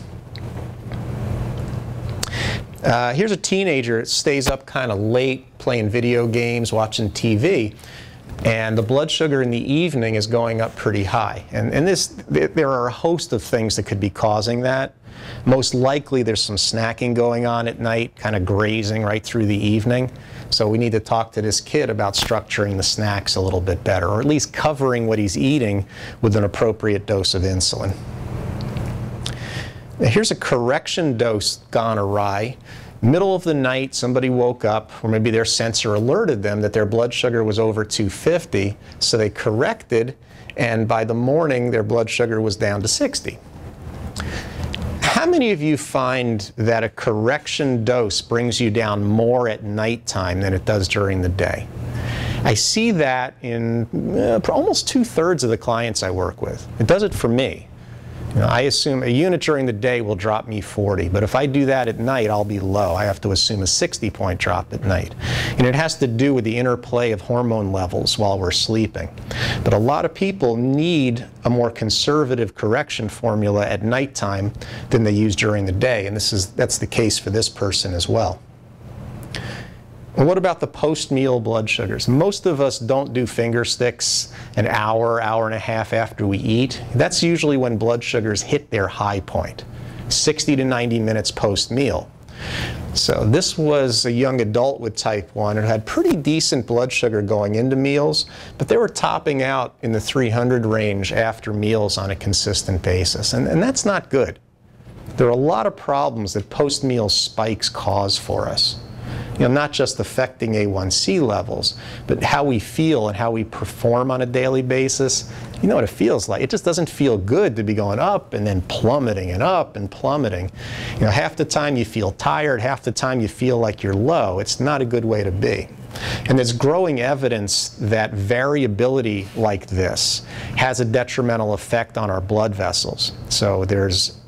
Uh, here's a teenager that stays up kind of late playing video games, watching TV, and the blood sugar in the evening is going up pretty high. And, and this, there are a host of things that could be causing that. Most likely there's some snacking going on at night, kind of grazing right through the evening. So we need to talk to this kid about structuring the snacks a little bit better, or at least covering what he's eating with an appropriate dose of insulin. Now here's a correction dose gone awry. Middle of the night, somebody woke up, or maybe their sensor alerted them that their blood sugar was over 250, so they corrected, and by the morning, their blood sugar was down to 60. How many of you find that a correction dose brings you down more at nighttime than it does during the day? I see that in uh, almost two thirds of the clients I work with. It does it for me. I assume a unit during the day will drop me 40, but if I do that at night, I'll be low. I have to assume a 60 point drop at night. And it has to do with the interplay of hormone levels while we're sleeping. But a lot of people need a more conservative correction formula at nighttime than they use during the day, and this is, that's the case for this person as well. Well, what about the post-meal blood sugars? Most of us don't do finger sticks an hour, hour and a half after we eat. That's usually when blood sugars hit their high point, 60 to 90 minutes post-meal. So this was a young adult with type 1 and had pretty decent blood sugar going into meals, but they were topping out in the 300 range after meals on a consistent basis, and, and that's not good. There are a lot of problems that post-meal spikes cause for us you know, not just affecting A1C levels, but how we feel and how we perform on a daily basis. You know what it feels like. It just doesn't feel good to be going up and then plummeting and up and plummeting. You know, half the time you feel tired, half the time you feel like you're low. It's not a good way to be. And there's growing evidence that variability like this has a detrimental effect on our blood vessels. So there's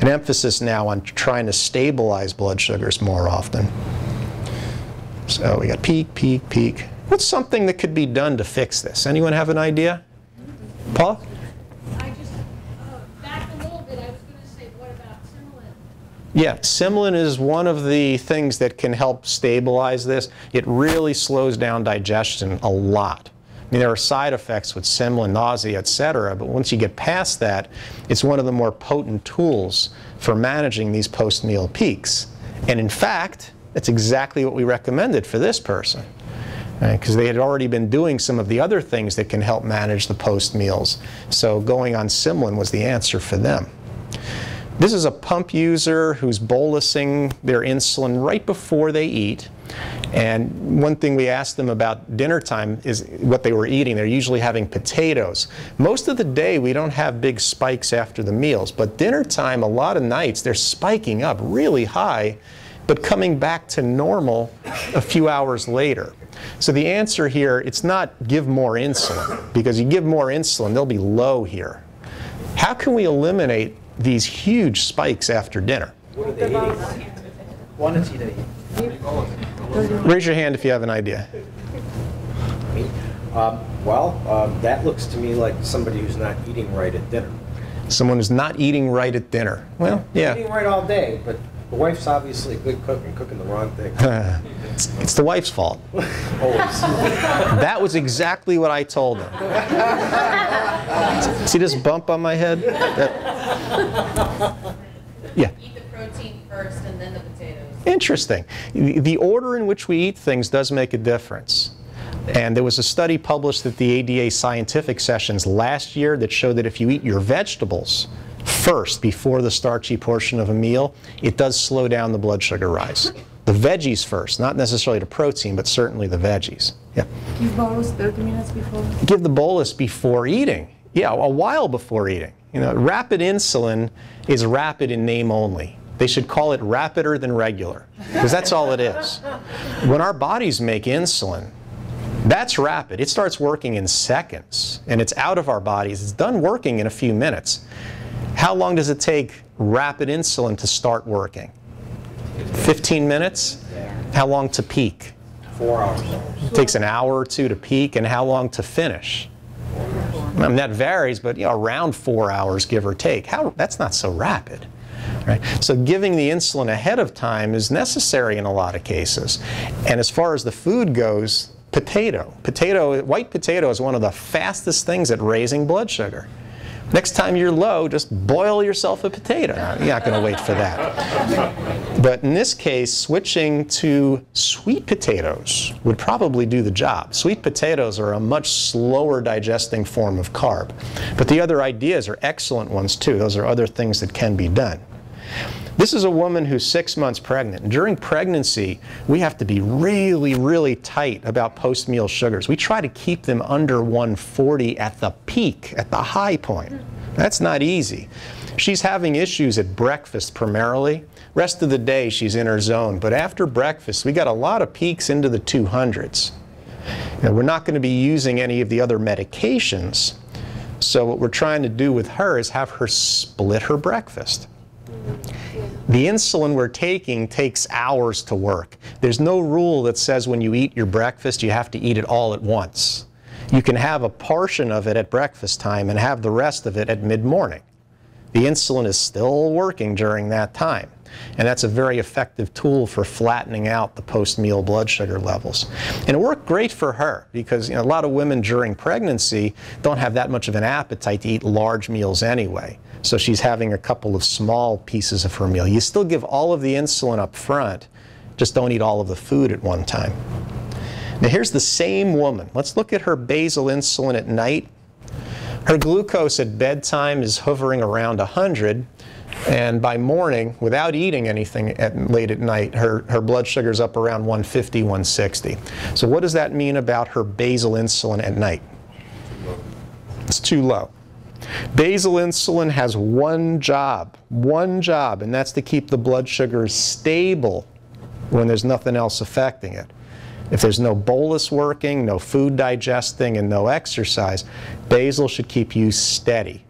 an emphasis now on trying to stabilize blood sugars more often. So we got peak, peak, peak. What's something that could be done to fix this? Anyone have an idea? Paul? I just, uh, back a little bit, I was going to say, what about Symlin? Yeah, Symlin is one of the things that can help stabilize this. It really slows down digestion a lot. I mean, there are side effects with Symlin, nausea, etc., but once you get past that, it's one of the more potent tools for managing these post-meal peaks. And in fact, that's exactly what we recommended for this person because right? they had already been doing some of the other things that can help manage the post meals. So going on Symlin was the answer for them. This is a pump user who's bolusing their insulin right before they eat. And one thing we asked them about dinner time is what they were eating. They're usually having potatoes. Most of the day, we don't have big spikes after the meals, but dinner time, a lot of nights, they're spiking up really high but coming back to normal a few hours later. So the answer here, it's not give more insulin, because you give more insulin, they'll be low here. How can we eliminate these huge spikes after dinner? What are they eating? One is they Raise your hand if you have an idea. Um, well, um, that looks to me like somebody who's not eating right at dinner. Someone who's not eating right at dinner. Well, yeah. Eating right all day, but the wife's obviously a good cook and cooking the wrong thing. it's, it's the wife's fault. Always. That was exactly what I told them. See this bump on my head? That- yeah. Eat the protein first and then the potatoes. Interesting. The the order in which we eat things does make a difference. And there was a study published at the ADA scientific sessions last year that showed that if you eat your vegetables first before the starchy portion of a meal, it does slow down the blood sugar rise. The veggies first, not necessarily the protein, but certainly the veggies. Yeah. Give bolus 30 minutes before. Give the bolus before eating. Yeah, a while before eating. You know, rapid insulin is rapid in name only. They should call it rapider than regular, because that's all it is. When our bodies make insulin, that's rapid. It starts working in seconds, and it's out of our bodies. It's done working in a few minutes. How long does it take rapid insulin to start working? 15 minutes? How long to peak? Four hours. It takes an hour or two to peak, and how long to finish? I mean, that varies, but you know, around four hours, give or take. How, that's not so rapid. Right? So giving the insulin ahead of time is necessary in a lot of cases. And as far as the food goes, potato. Potato, white potato is one of the fastest things at raising blood sugar. Next time you're low, just boil yourself a potato. You're not going to wait for that. But in this case, switching to sweet potatoes would probably do the job. Sweet potatoes are a much slower digesting form of carb. But the other ideas are excellent ones too. Those are other things that can be done. This is a woman who's six months pregnant. During pregnancy, we have to be really, really tight about post-meal sugars. We try to keep them under 140 at the peak, at the high point. That's not easy. She's having issues at breakfast primarily. Rest of the day, she's in her zone. But after breakfast, we got a lot of peaks into the 200s. Now, we're not going to be using any of the other medications. So what we're trying to do with her is have her split her breakfast. The insulin we're taking takes hours to work. There's no rule that says when you eat your breakfast, you have to eat it all at once. You can have a portion of it at breakfast time and have the rest of it at mid-morning. The insulin is still working during that time. And that's a very effective tool for flattening out the post-meal blood sugar levels. And it worked great for her because you know, a lot of women during pregnancy don't have that much of an appetite to eat large meals anyway. So she's having a couple of small pieces of her meal. You still give all of the insulin up front, just don't eat all of the food at one time. Now here's the same woman. Let's look at her basal insulin at night. Her glucose at bedtime is hovering around 100, and by morning, without eating anything at, late at night, her, her blood sugar's up around 150, 160. So what does that mean about her basal insulin at night? It's too low. Basal insulin has one job, one job, and that's to keep the blood sugar stable when there's nothing else affecting it. If there's no bolus working, no food digesting, and no exercise, basal should keep you steady.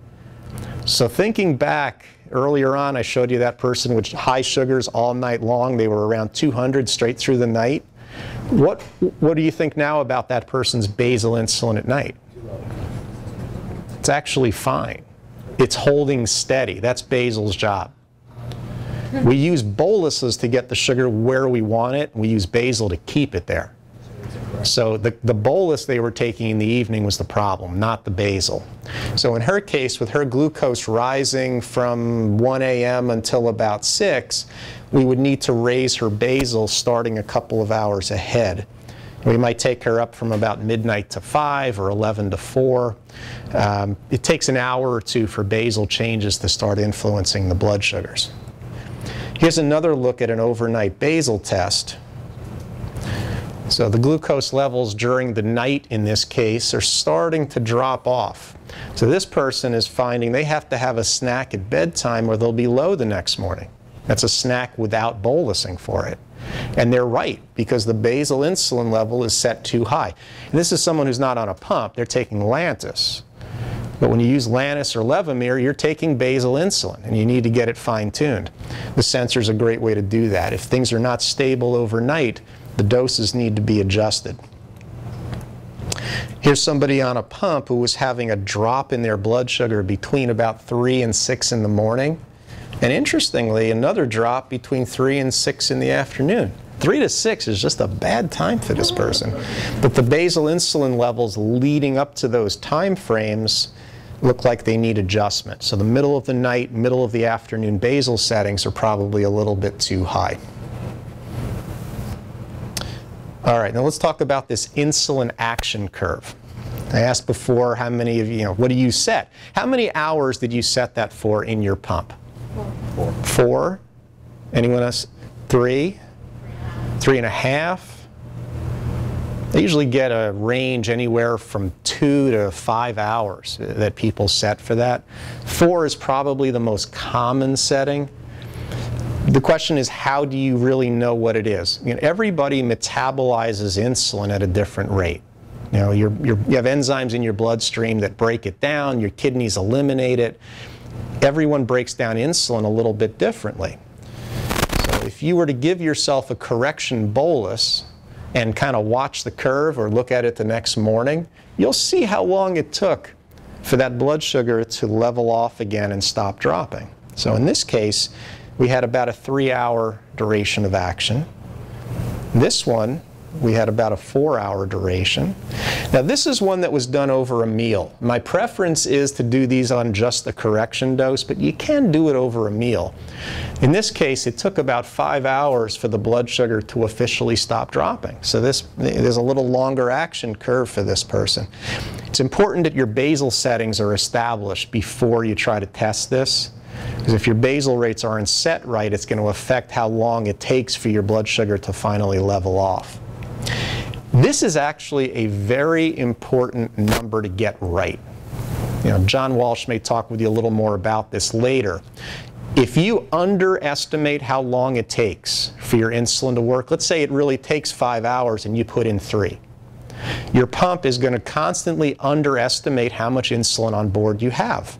So thinking back, earlier on I showed you that person with high sugars all night long. They were around 200 straight through the night. What, what do you think now about that person's basal insulin at night? It's actually fine. It's holding steady. That's basal's job. We use boluses to get the sugar where we want it. We use basal to keep it there. So the, the bolus they were taking in the evening was the problem, not the basal. So in her case, with her glucose rising from 1 a.m. until about 6, we would need to raise her basal starting a couple of hours ahead. We might take her up from about midnight to 5 or 11 to 4. Um, it takes an hour or two for basal changes to start influencing the blood sugars. Here's another look at an overnight basal test. So the glucose levels during the night in this case are starting to drop off. So this person is finding they have to have a snack at bedtime or they'll be low the next morning. That's a snack without bolusing for it. And they're right because the basal insulin level is set too high. And this is someone who's not on a pump, they're taking Lantus. But when you use Lantus or Levemir, you're taking basal insulin and you need to get it fine-tuned. The sensor is a great way to do that. If things are not stable overnight, the doses need to be adjusted. Here's somebody on a pump who was having a drop in their blood sugar between about 3 and 6 in the morning. And interestingly, another drop between 3 and 6 in the afternoon. 3 to 6 is just a bad time for this person. But the basal insulin levels leading up to those time frames look like they need adjustment. So the middle of the night, middle of the afternoon basal settings are probably a little bit too high. All right, now let's talk about this insulin action curve. I asked before how many of you, you know, what do you set? How many hours did you set that for in your pump? Four. Four? Anyone else? Three? three and a half. They usually get a range anywhere from two to five hours that people set for that. Four is probably the most common setting. The question is, how do you really know what it is? You know, everybody metabolizes insulin at a different rate. You know, you're, you're, you have enzymes in your bloodstream that break it down, your kidneys eliminate it. Everyone breaks down insulin a little bit differently. So if you were to give yourself a correction bolus and kind of watch the curve or look at it the next morning, you'll see how long it took for that blood sugar to level off again and stop dropping. So in this case, we had about a three hour duration of action. This one, we had about a four hour duration. Now this is one that was done over a meal. My preference is to do these on just the correction dose, but you can do it over a meal. In this case, it took about five hours for the blood sugar to officially stop dropping. So this, there's a little longer action curve for this person. It's important that your basal settings are established before you try to test this. Because if your basal rates aren't set right, it's going to affect how long it takes for your blood sugar to finally level off. This is actually a very important number to get right. You know, John Walsh may talk with you a little more about this later. If you underestimate how long it takes for your insulin to work, let's say it really takes five hours and you put in three. Your pump is going to constantly underestimate how much insulin on board you have.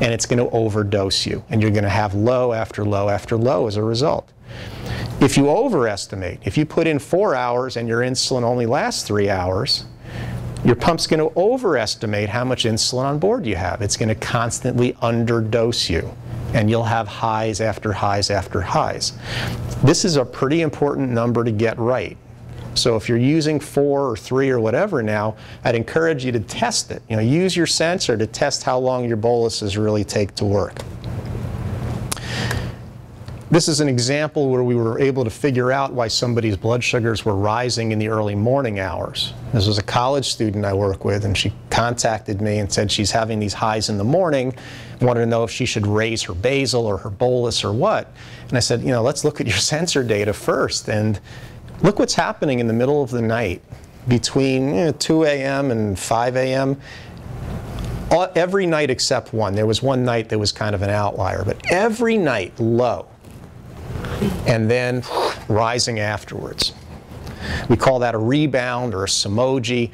And it's going to overdose you. And you're going to have low after low after low as a result. If you overestimate, if you put in four hours and your insulin only lasts three hours, your pump's going to overestimate how much insulin on board you have. It's going to constantly underdose you, and you'll have highs after highs after highs. This is a pretty important number to get right. So if you're using four or three or whatever now, I'd encourage you to test it. You know, use your sensor to test how long your boluses really take to work. This is an example where we were able to figure out why somebody's blood sugars were rising in the early morning hours. This was a college student I work with, and she contacted me and said she's having these highs in the morning, wanted to know if she should raise her basal or her bolus or what. And I said, you know, let's look at your sensor data first. And look what's happening in the middle of the night between you know, 2 a.m. and 5 a.m. Every night except one. There was one night that was kind of an outlier, but every night low and then rising afterwards. We call that a rebound or a Somogyi.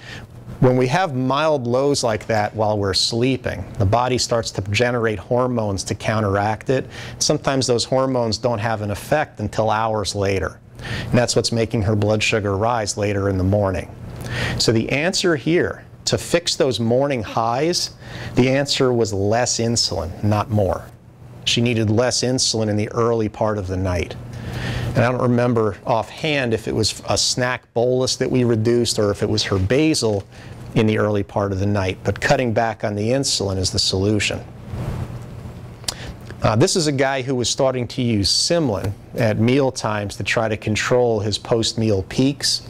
When we have mild lows like that while we're sleeping, the body starts to generate hormones to counteract it. Sometimes those hormones don't have an effect until hours later. And that's what's making her blood sugar rise later in the morning. So the answer here to fix those morning highs, the answer was less insulin, not more. She needed less insulin in the early part of the night. And I don't remember offhand if it was a snack bolus that we reduced or if it was her basal in the early part of the night. But cutting back on the insulin is the solution. Uh, this is a guy who was starting to use Symlin at meal times to try to control his post-meal peaks.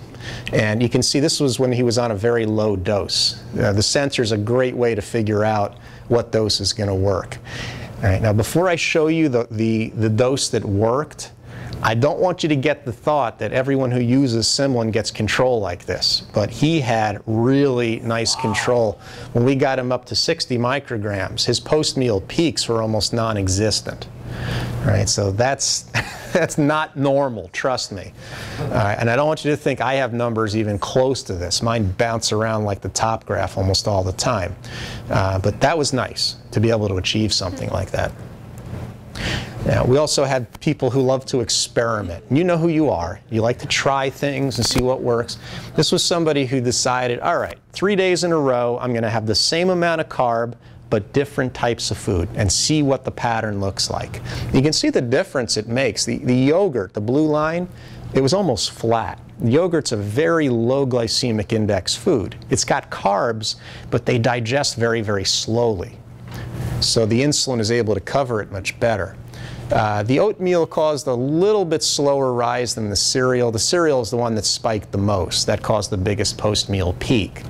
And you can see this was when he was on a very low dose. Uh, the sensor is a great way to figure out what dose is going to work. Now before I show you the, the, the dose that worked, I don't want you to get the thought that everyone who uses Symlin gets control like this, but he had really nice control. When we got him up to 60 micrograms, his post-meal peaks were almost non-existent. Right, so that's, that's not normal, trust me. and I don't want you to think I have numbers even close to this. Mine bounce around like the top graph almost all the time. Uh, but that was nice to be able to achieve something like that. Now, we also had people who love to experiment. You know who you are. You like to try things and see what works. This was somebody who decided, all right, three days in a row, I'm going to have the same amount of carb, but different types of food and see what the pattern looks like. You can see the difference it makes. The, the yogurt, the blue line, it was almost flat. Yogurt's a very low glycemic index food. It's got carbs, but they digest very, very slowly. So the insulin is able to cover it much better. Uh, the oatmeal caused a little bit slower rise than the cereal. The cereal is the one that spiked the most. That caused the biggest post-meal peak.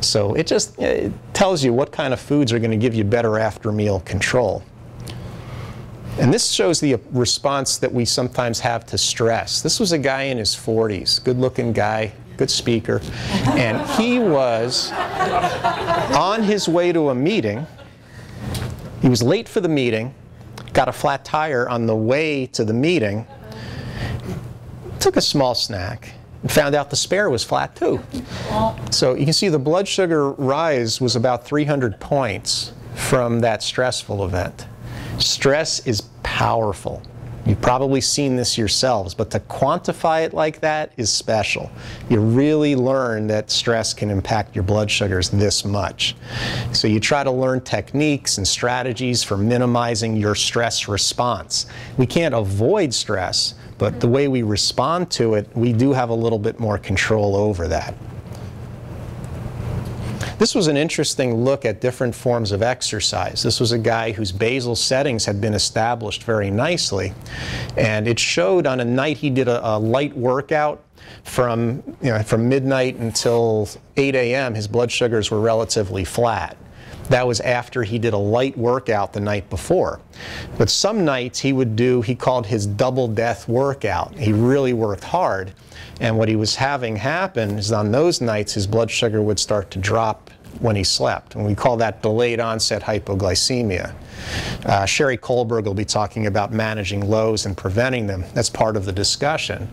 So it just it tells you what kind of foods are going to give you better after-meal control. And this shows the response that we sometimes have to stress. This was a guy in his 40s, good looking guy, good speaker. And he was on his way to a meeting. He was late for the meeting, got a flat tire on the way to the meeting, took a small snack, found out the spare was flat too. So you can see the blood sugar rise was about 300 points from that stressful event. Stress is powerful. You've probably seen this yourselves, but to quantify it like that is special. You really learn that stress can impact your blood sugars this much. So you try to learn techniques and strategies for minimizing your stress response. We can't avoid stress, but the way we respond to it, we do have a little bit more control over that. This was an interesting look at different forms of exercise. This was a guy whose basal settings had been established very nicely. And it showed on a night he did a, a light workout from, you know, from midnight until 8 a.m., his blood sugars were relatively flat. That was after he did a light workout the night before. But some nights he would do, he called his double death workout. He really worked hard. And what he was having happen is on those nights his blood sugar would start to drop when he slept. And we call that delayed onset hypoglycemia. Uh, Sheri Colberg will be talking about managing lows and preventing them. That's part of the discussion.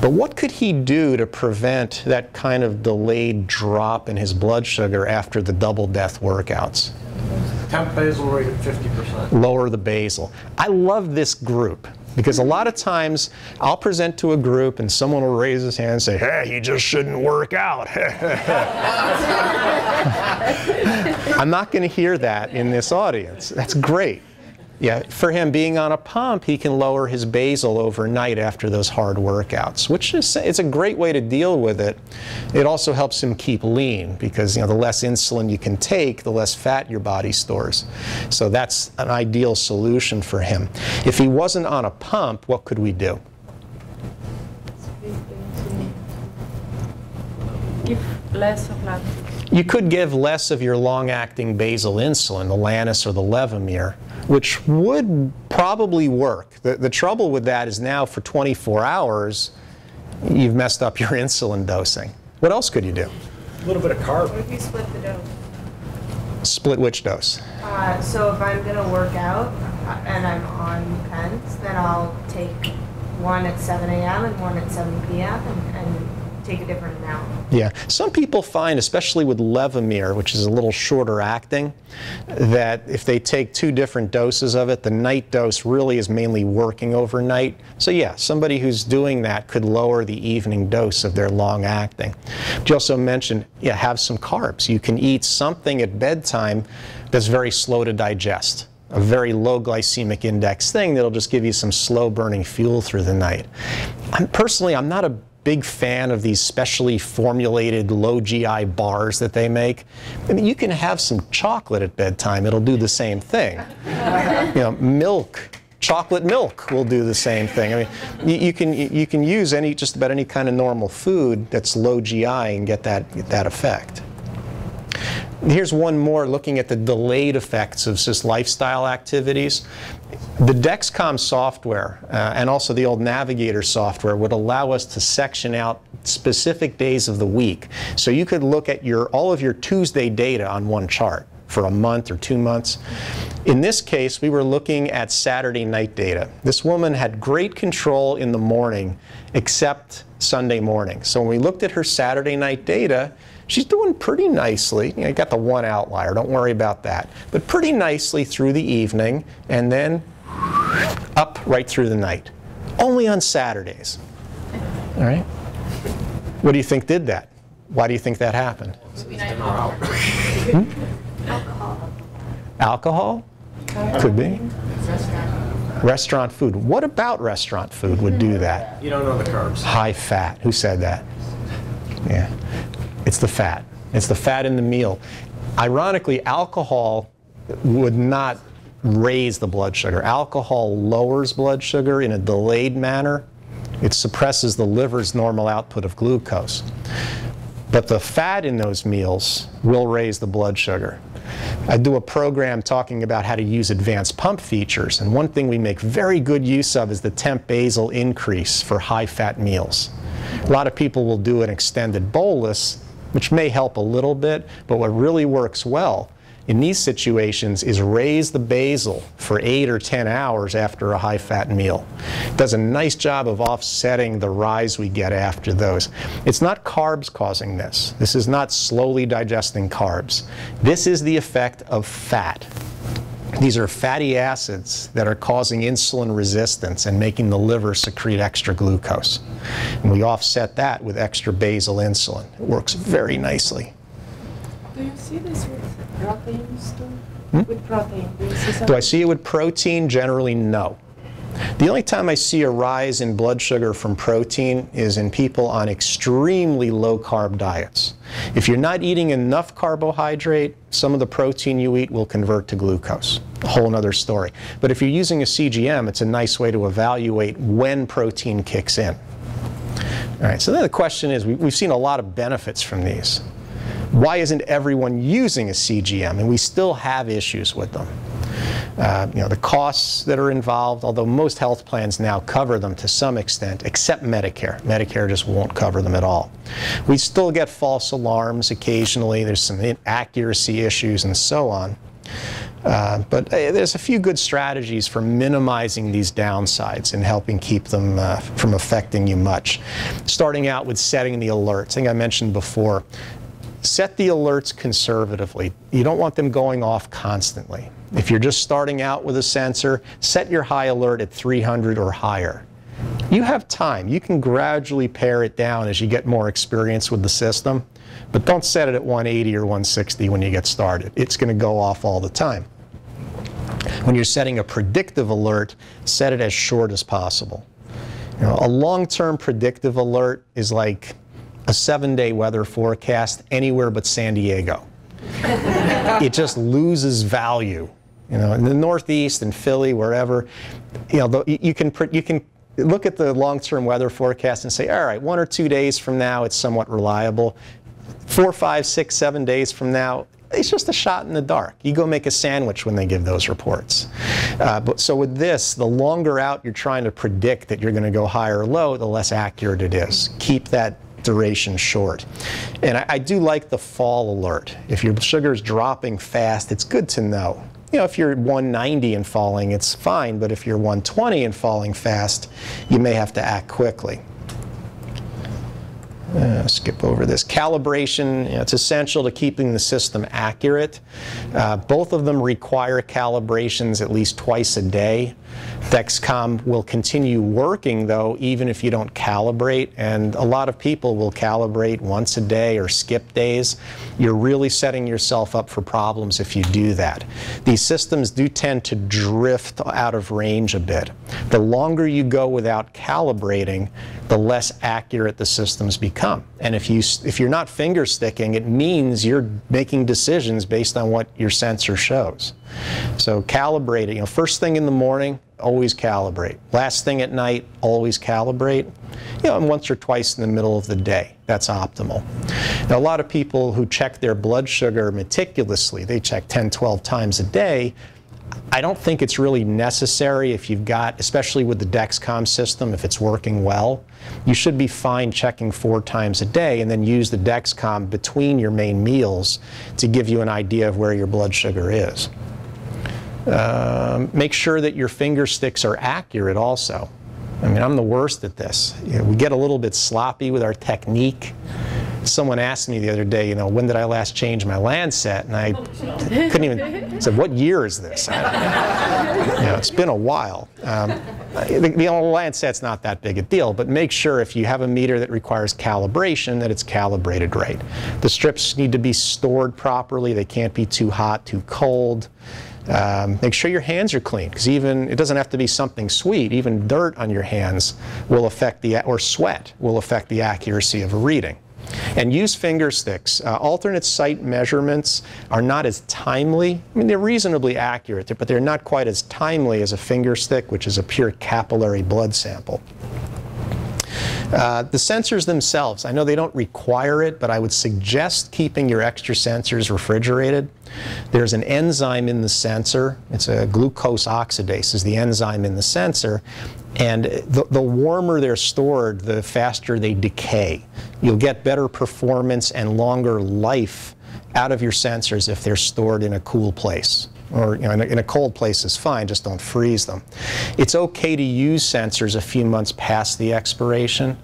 But what could he do to prevent that kind of delayed drop in his blood sugar after the double death workouts? Temp basal rate of 50%. lower the basal. I love this group because a lot of times I'll present to a group and someone will raise his hand and say, hey, you just shouldn't work out. I'm not going to hear that in this audience. That's great. Yeah, for him being on a pump, he can lower his basal overnight after those hard workouts, which is it's a great way to deal with it. It also helps him keep lean because you know the less insulin you can take, the less fat your body stores. So that's an ideal solution for him. If he wasn't on a pump, what could we do? Give less of that. You could give less of your long-acting basal insulin, the Lantus or the Levemir, which would probably work. The, the trouble with that is now for 24 hours, you've messed up your insulin dosing. What else could you do? A little bit of carb. What if you split the dose? Split which dose? Uh, so if I'm gonna work out uh, and I'm on pens, then I'll take one at 7 a.m. and one at 7 p.m. and, and take a different amount. Yeah. Some people find, especially with Levemir, which is a little shorter acting, that if they take two different doses of it, the night dose really is mainly working overnight. So yeah, somebody who's doing that could lower the evening dose of their long acting. But you also mentioned, yeah, have some carbs. You can eat something at bedtime that's very slow to digest a very low glycemic index thing that'll just give you some slow burning fuel through the night. I'm, personally, I'm not a big fan of these specially formulated low GI bars that they make. I mean, you can have some chocolate at bedtime, it'll do the same thing. you know, milk. Chocolate milk will do the same thing. I mean, you, you can you can use any just about any kind of normal food that's low GI and get that get that effect. Here's one more looking at the delayed effects of just lifestyle activities. The Dexcom software uh, and also the old Navigator software would allow us to section out specific days of the week. So you could look at your all of your Tuesday data on one chart for a month or two months. In this case, we were looking at Saturday night data. This woman had great control in the morning, except Sunday morning. So when we looked at her Saturday night data, she's doing pretty nicely. You, know, you got the one outlier, don't worry about that. But pretty nicely through the evening, and then up right through the night. Only on Saturdays. All right? What do you think did that? Why do you think that happened? Hmm? Alcohol? Alcohol? Could be. Restaurant food. What about restaurant food would do that? You don't know the carbs. High fat. Who said that? Yeah. It's the fat. It's the fat in the meal. Ironically, alcohol would not raise the blood sugar. Alcohol lowers blood sugar in a delayed manner. It suppresses the liver's normal output of glucose. But the fat in those meals will raise the blood sugar. I do a program talking about how to use advanced pump features, and one thing we make very good use of is the temp basal increase for high-fat meals. A lot of people will do an extended bolus, which may help a little bit, but what really works well in these situations is raise the basal for 8 or 10 hours after a high-fat meal. It does a nice job of offsetting the rise we get after those. It's not carbs causing this. This is not slowly digesting carbs. This is the effect of fat. These are fatty acids that are causing insulin resistance and making the liver secrete extra glucose. And we offset that with extra basal insulin. It works very nicely. Do you see this with proteins too? Hmm? With protein, do you see something? Do I see it with protein? Generally, no. The only time I see a rise in blood sugar from protein is in people on extremely low carb diets. If you're not eating enough carbohydrate, some of the protein you eat will convert to glucose. A whole other story. But if you're using a CGM, it's a nice way to evaluate when protein kicks in. All right, so then the question is we, we've seen a lot of benefits from these. Why isn't everyone using a CGM? And we still have issues with them. Uh, you know, the costs that are involved, although most health plans now cover them to some extent, except Medicare. Medicare just won't cover them at all. We still get false alarms occasionally. There's some inaccuracy issues and so on. Uh, but uh, there's a few good strategies for minimizing these downsides and helping keep them uh, from affecting you much. Starting out with setting the alerts. I think I mentioned before, set the alerts conservatively. You don't want them going off constantly. If you're just starting out with a sensor, set your high alert at 300 or higher. You have time. You can gradually pare it down as you get more experience with the system, but don't set it at 180 or 160 when you get started. It's going to go off all the time. When you're setting a predictive alert, set it as short as possible. You know, a long-term predictive alert is like a seven-day weather forecast anywhere but San Diego. it just loses value. You know, in the Northeast and Philly, wherever, you know, the, you can you can look at the long-term weather forecast and say, all right, one or two days from now, it's somewhat reliable. Four, five, six, seven days from now, it's just a shot in the dark. You go make a sandwich when they give those reports. Uh, but so with this, the longer out you're trying to predict that you're going to go high or low, the less accurate it is. Keep that duration short. And I, I do like the fall alert. If your sugar is dropping fast, it's good to know. You know, if you're 190 and falling, it's fine, but if you're 120 and falling fast, you may have to act quickly. Uh, skip over this. Calibration, you know, it's essential to keeping the system accurate. Uh, both of them require calibrations at least twice a day. Dexcom will continue working though even if you don't calibrate and a lot of people will calibrate once a day or skip days. You're really setting yourself up for problems if you do that. These systems do tend to drift out of range a bit. The longer you go without calibrating, the less accurate the systems become. And if, you, if you're not finger sticking, it means you're making decisions based on what your sensor shows. So calibrate it. You know, first thing in the morning, always calibrate. Last thing at night, always calibrate. You know, and once or twice in the middle of the day. That's optimal. Now, a lot of people who check their blood sugar meticulously, they check 10, 12 times a day, I don't think it's really necessary if you've got, especially with the Dexcom system, if it's working well. You should be fine checking four times a day and then use the Dexcom between your main meals to give you an idea of where your blood sugar is. Um, make sure that your finger sticks are accurate also. I mean, I'm the worst at this. You know, we get a little bit sloppy with our technique. Someone asked me the other day, you know, when did I last change my Lancet? And I couldn't even, said, what year is this? You know, it's been a while. Um, the, the Lancet's not that big a deal, but make sure if you have a meter that requires calibration that it's calibrated right. The strips need to be stored properly. They can't be too hot, too cold. Um, make sure your hands are clean because even it doesn't have to be something sweet. Even dirt on your hands will affect the or sweat will affect the accuracy of a reading. And use finger sticks. Uh, alternate site measurements are not as timely. I mean, they're reasonably accurate, but they're not quite as timely as a finger stick, which is a pure capillary blood sample. Uh, the sensors themselves, I know they don't require it, but I would suggest keeping your extra sensors refrigerated. There's an enzyme in the sensor. It's a glucose oxidase is the enzyme in the sensor. And the, the warmer they're stored, the faster they decay. You'll get better performance and longer life out of your sensors if they're stored in a cool place or you know, in, a, in a cold place is fine, just don't freeze them. It's okay to use sensors a few months past the expiration.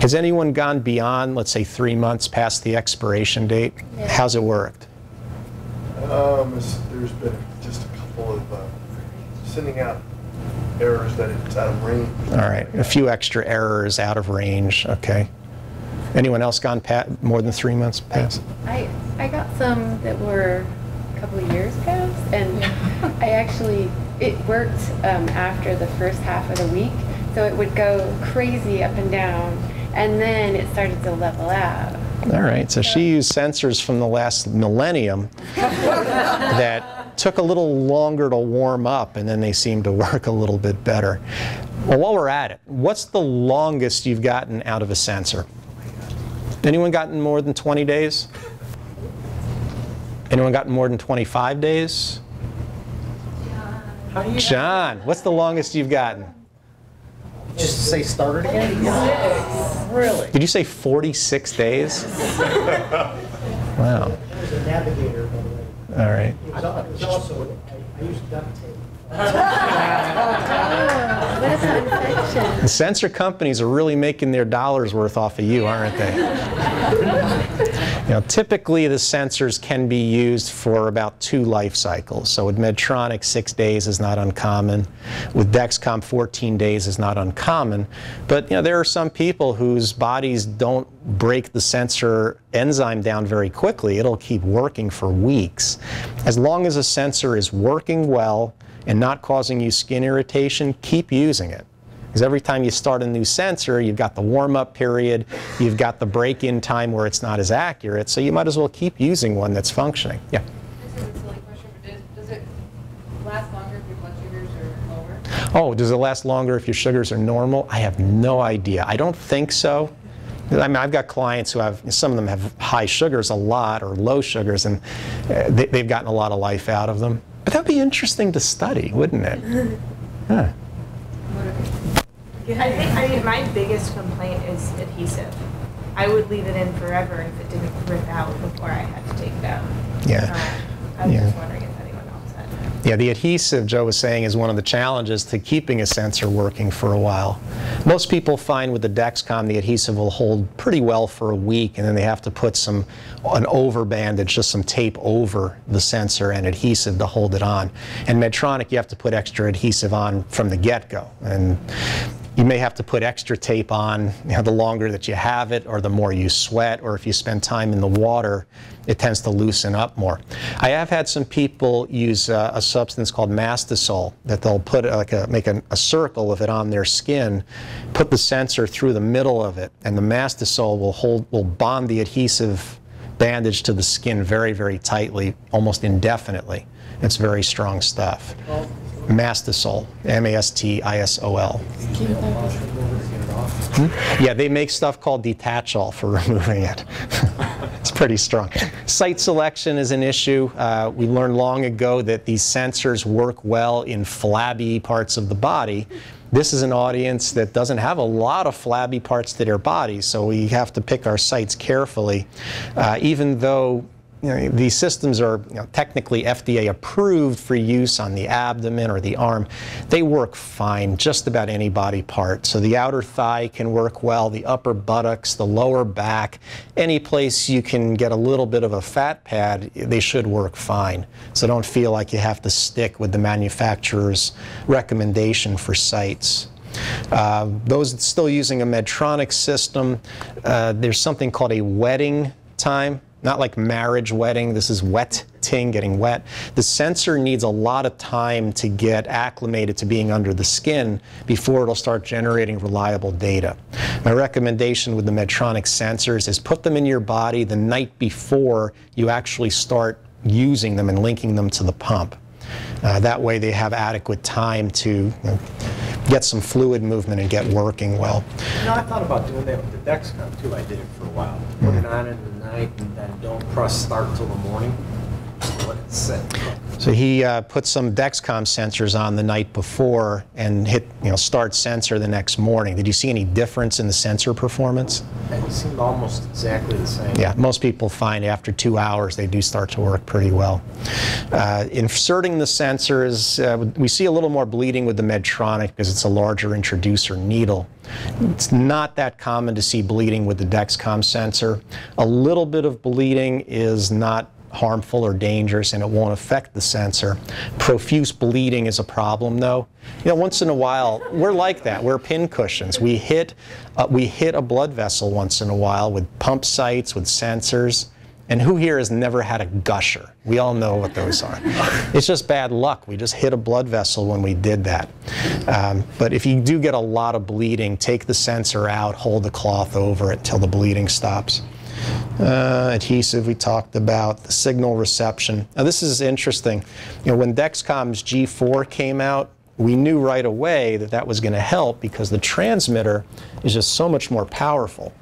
Has anyone gone beyond, let's say, three months past the expiration date? How's it worked? Um, there's been just a couple of, uh, sending out errors that it's out of range. All right, a few extra errors out of range, okay. Anyone else gone pa more than three months past? I, I got some that were a couple of years past, and I actually, it worked um, after the first half of the week, so it would go crazy up and down, and then it started to level out. All right, so she used sensors from the last millennium that took a little longer to warm up and then they seemed to work a little bit better. Well, while we're at it, what's the longest you've gotten out of a sensor? Anyone gotten more than 20 days? Anyone gotten more than 25 days? John, what's the longest you've gotten? Just to say start it again? Really? Did you say 46 days? Wow. I was a navigator, by the way. All right. It was al- it was also, I I used duct tape. Oh, what is an? The sensor companies are really making their dollars worth off of you, aren't they? know, typically the sensors can be used for about two life cycles. So with Medtronic, six days is not uncommon. With Dexcom, 14 days is not uncommon. But you know, there are some people whose bodies don't break the sensor enzyme down very quickly. It'll keep working for weeks. As long as a sensor is working well and not causing you skin irritation, keep using it. Because every time you start a new sensor, you've got the warm-up period, you've got the break-in time where it's not as accurate, so you might as well keep using one that's functioning. Yeah. This is a silly question, but does, does it last longer if your blood sugars are lower? Oh, does it last longer if your sugars are normal? I have no idea. I don't think so. I mean, I've got clients who have, some of them have high sugars a lot or low sugars, and uh, they, they've gotten a lot of life out of them. But that'd be interesting to study, wouldn't it? Huh. I think, I mean, my biggest complaint is adhesive. I would leave it in forever if it didn't rip out before I had to take it out. Yeah. Uh, I was Yeah. just wondering if anyone else had. Yeah, the adhesive, Joe was saying, is one of the challenges to keeping a sensor working for a while. Most people find with the Dexcom the adhesive will hold pretty well for a week, and then they have to put some an over bandage, just some tape over the sensor and adhesive to hold it on. And Medtronic, you have to put extra adhesive on from the get-go, and you may have to put extra tape on you know, the longer that you have it or the more you sweat or if you spend time in the water it tends to loosen up more. I have had some people use uh, a substance called mastisol that they'll put uh, like a, make a, a circle of it on their skin put the sensor through the middle of it and the mastisol will hold will bond the adhesive bandage to the skin very very tightly almost indefinitely. It's very strong stuff Mastisol, M-A-S-T-I-S-O-L. Hmm? Yeah, they make stuff called detachol for removing it. it's pretty strong. Site selection is an issue. Uh, we learned long ago that these sensors work well in flabby parts of the body. This is an audience that doesn't have a lot of flabby parts to their body, so we have to pick our sites carefully. Uh, even though you know, these systems are you know, technically FDA approved for use on the abdomen or the arm. They work fine, just about any body part. So the outer thigh can work well, the upper buttocks, the lower back, any place you can get a little bit of a fat pad, they should work fine. So don't feel like you have to stick with the manufacturer's recommendation for sites. Uh, those still using a Medtronic system, uh, there's something called a wetting time not like marriage wetting. This is wetting, getting wet. The sensor needs a lot of time to get acclimated to being under the skin before it'll start generating reliable data. My recommendation with the Medtronic sensors is put them in your body the night before you actually start using them and linking them to the pump. Uh, that way they have adequate time to you know, get some fluid movement and get working well. You know, I thought about doing that with the Dexcom too. I did it for while. Put it on in the night and then don't press start till the morning. Let it sit. So he uh, put some Dexcom sensors on the night before and hit, you know, start sensor the next morning. Did you see any difference in the sensor performance? It seemed almost exactly the same. Yeah, most people find after two hours they do start to work pretty well. Uh, inserting the sensors, uh, we see a little more bleeding with the Medtronic because it's a larger introducer needle. It's not that common to see bleeding with the Dexcom sensor. A little bit of bleeding is not harmful or dangerous and it won't affect the sensor. Profuse bleeding is a problem though. You know, once in a while, we're like that. We're pin cushions. We hit, uh, we hit a blood vessel once in a while with pump sites, with sensors. And who here has never had a gusher? We all know what those are. It's just bad luck. We just hit a blood vessel when we did that. Um, but if you do get a lot of bleeding, take the sensor out, hold the cloth over it until the bleeding stops. Uh, adhesive we talked about, the signal reception. Now this is interesting. You know, when Dexcom's G4 came out, we knew right away that that was going to help because the transmitter is just so much more powerful.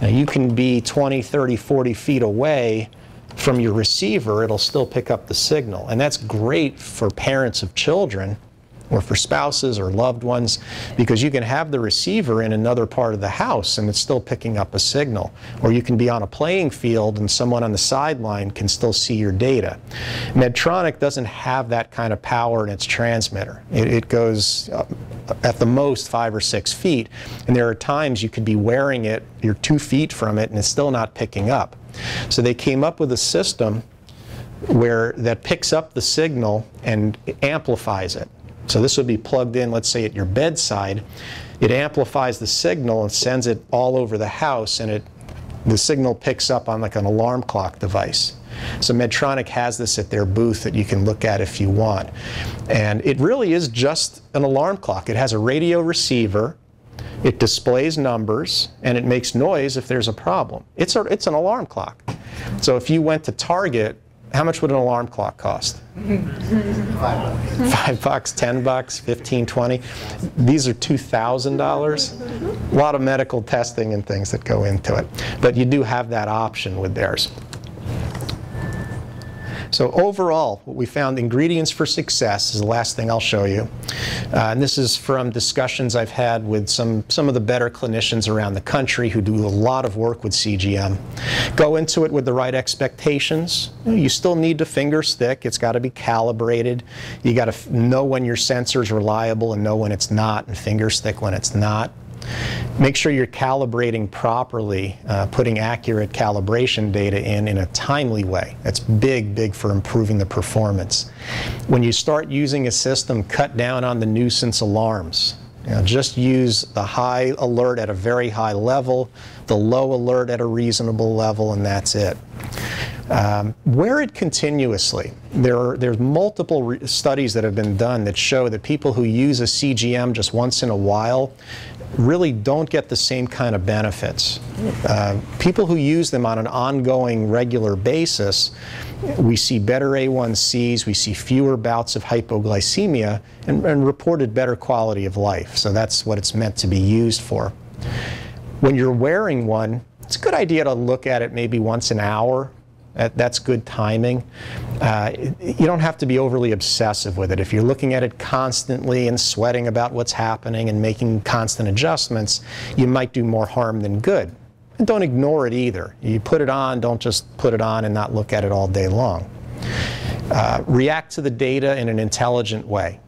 Now you can be 20, 30, 40 feet away from your receiver, it'll still pick up the signal. And that's great for parents of children or for spouses or loved ones because you can have the receiver in another part of the house and it's still picking up a signal. Or you can be on a playing field and someone on the sideline can still see your data. Medtronic doesn't have that kind of power in its transmitter. It, it goes uh, at the most five or six feet. And there are times you could be wearing it, you're two feet from it, and it's still not picking up. So they came up with a system where that picks up the signal and amplifies it. So this would be plugged in, let's say, at your bedside. It amplifies the signal and sends it all over the house, and it the signal picks up on like an alarm clock device. So Medtronic has this at their booth that you can look at if you want. And it really is just an alarm clock. It has a radio receiver, it displays numbers, and it makes noise if there's a problem. It's, a, it's an alarm clock. So if you went to Target, how much would an alarm clock cost? Five bucks, ten bucks, fifteen, twenty. These are two thousand dollars. A lot of medical testing and things that go into it, but you do have that option with theirs. So overall, what we found ingredients for success is the last thing I'll show you. Uh, and this is from discussions I've had with some, some of the better clinicians around the country who do a lot of work with CGM. Go into it with the right expectations. You still need to finger stick. It's got to be calibrated. You got to know when your sensor is reliable and know when it's not and finger stick when it's not. Make sure you're calibrating properly, uh, putting accurate calibration data in in a timely way. That's big, big for improving the performance. When you start using a system, cut down on the nuisance alarms. You know, just use the high alert at a very high level, the low alert at a reasonable level, and that's it. Um, wear it continuously. There are, there's multiple studies that have been done that show that people who use a CGM just once in a while really don't get the same kind of benefits. Uh, people who use them on an ongoing, regular basis, we see better A1Cs, we see fewer bouts of hypoglycemia, and, and reported better quality of life. So that's what it's meant to be used for. When you're wearing one, it's a good idea to look at it maybe once an hour that's good timing. Uh, you don't have to be overly obsessive with it. If you're looking at it constantly and sweating about what's happening and making constant adjustments, you might do more harm than good. And don't ignore it either. You put it on, don't just put it on and not look at it all day long. Uh, react to the data in an intelligent way.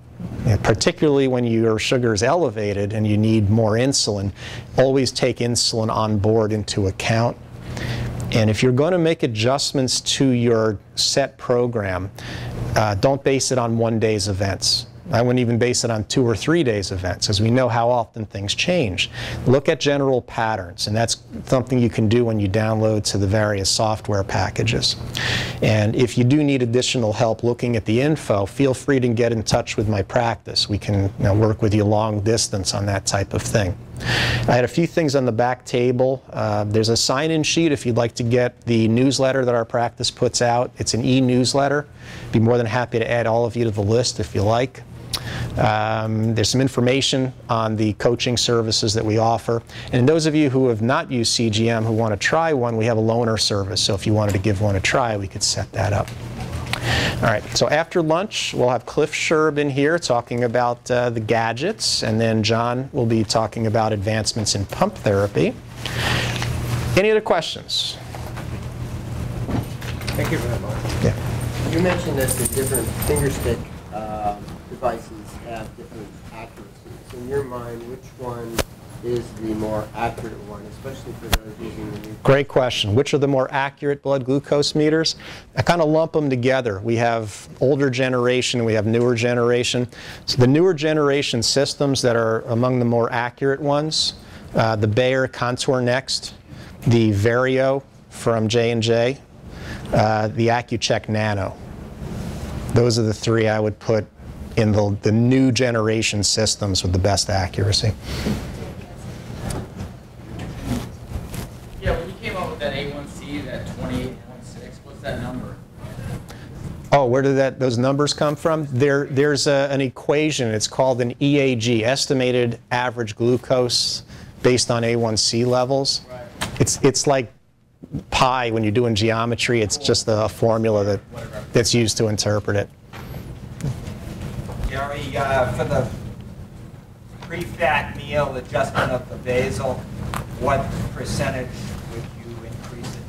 particularly when your sugar is elevated and you need more insulin, always take insulin on board into account. And if you're going to make adjustments to your set program, uh, don't base it on one day's events. I wouldn't even base it on two or three days events, as we know how often things change. Look at general patterns, and that's something you can do when you download to the various software packages. And if you do need additional help looking at the info, feel free to get in touch with my practice. We can you know, work with you long distance on that type of thing. I had a few things on the back table. Uh, there's a sign-in sheet if you'd like to get the newsletter that our practice puts out. It's an e-newsletter. Be more than happy to add all of you to the list if you like. Um, There's some information on the coaching services that we offer. And those of you who have not used CGM who want to try one, we have a loaner service. So if you wanted to give one a try, we could set that up. All right, so after lunch, we'll have Cliff Scherb in here talking about uh, the gadgets, and then John will be talking about advancements in pump therapy. Any other questions? Thank you very much. Yeah. You mentioned that the different finger stick um, devices have different accuracies. In your mind, which one is the more accurate one, especially for those using the new? Great question. Which are the more accurate blood glucose meters? I kind of lump them together. We have older generation, we have newer generation. So the newer generation systems that are among the more accurate ones, uh, the Bayer Contour Next, the Verio from J&J, uh, the Accu-Chek Nano. Those are the three I would put in the, the new generation systems with the best accuracy. Yeah, when you came up with that A1C, that 28.6, what's that number? Oh, where did that, those numbers come from? There, there's a, an equation, it's called an EAG, Estimated Average Glucose based on A1C levels. Right. It's, it's like pi when you're doing geometry, it's just a formula that, that's used to interpret it. Uh, for the pre-fat meal adjustment of the basal, what percentage would you increase it?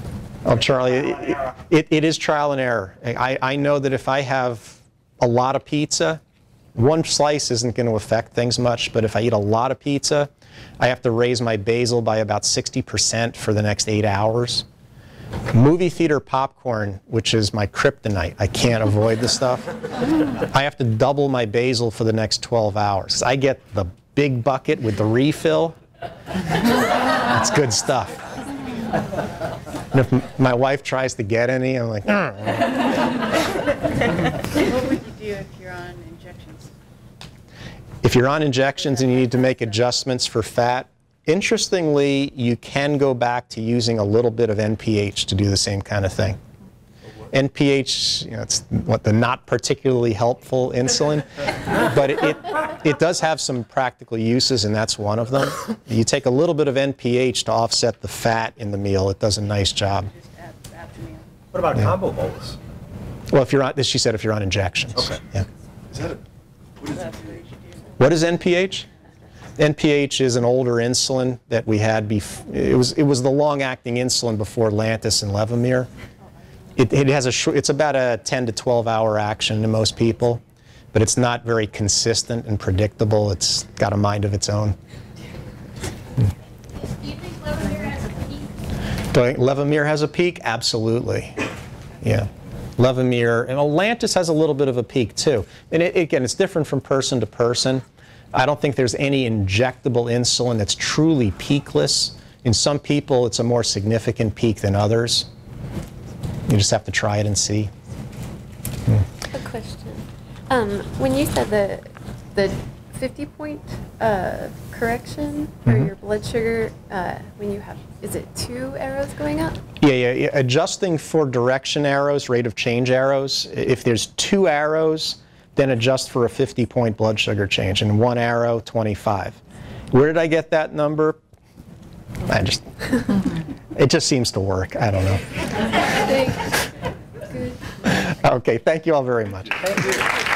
Oh, Charlie, it, it, it is trial and error. I, I know that if I have a lot of pizza, one slice isn't going to affect things much, but if I eat a lot of pizza, I have to raise my basal by about 60% for the next eight hours. Movie theater popcorn, which is my kryptonite, I can't avoid the stuff. I have to double my basal for the next 12 hours. I get the big bucket with the refill. It's good stuff. And if m- my wife tries to get any, I'm like, "Mm." What would you do if you're on injections? if you're on injections and you need to make adjustments for fat, interestingly, you can go back to using a little bit of NPH to do the same kind of thing. NPH, you know, it's what the not particularly helpful insulin, but it, it, it does have some practical uses, and that's one of them. You take a little bit of NPH to offset the fat in the meal, it does a nice job. Just after, after meal? What about combo bolus? Well, if you're on, she said if you're on injections. Okay. Yeah. Is that a, what is it? That's what you should do. What is NPH? NPH is an older insulin that we had bef- it was it was the long-acting insulin before Lantus and Levemir. It, it has a short, it's about a 10 to 12 hour action to most people, but it's not very consistent and predictable. It's got a mind of its own. Do you think Levemir has a peak? Do I think Levemir has a peak? Absolutely. Yeah. Levemir, and Lantus has a little bit of a peak too. And it, again, it's different from person to person. I don't think there's any injectable insulin that's truly peakless. In some people, it's a more significant peak than others. You just have to try it and see. A question. Um, when you said the the 50 point uh, correction for Mhm. your blood sugar, uh, when you have, is it two arrows going up? Yeah, yeah, yeah. Adjusting for direction arrows, rate of change arrows. If there's two arrows, then adjust for a 50 point blood sugar change, and one arrow, 25. Where did I get that number? I just, it just seems to work. I don't know. Thanks. Good. Okay, thank you all very much. Thank you.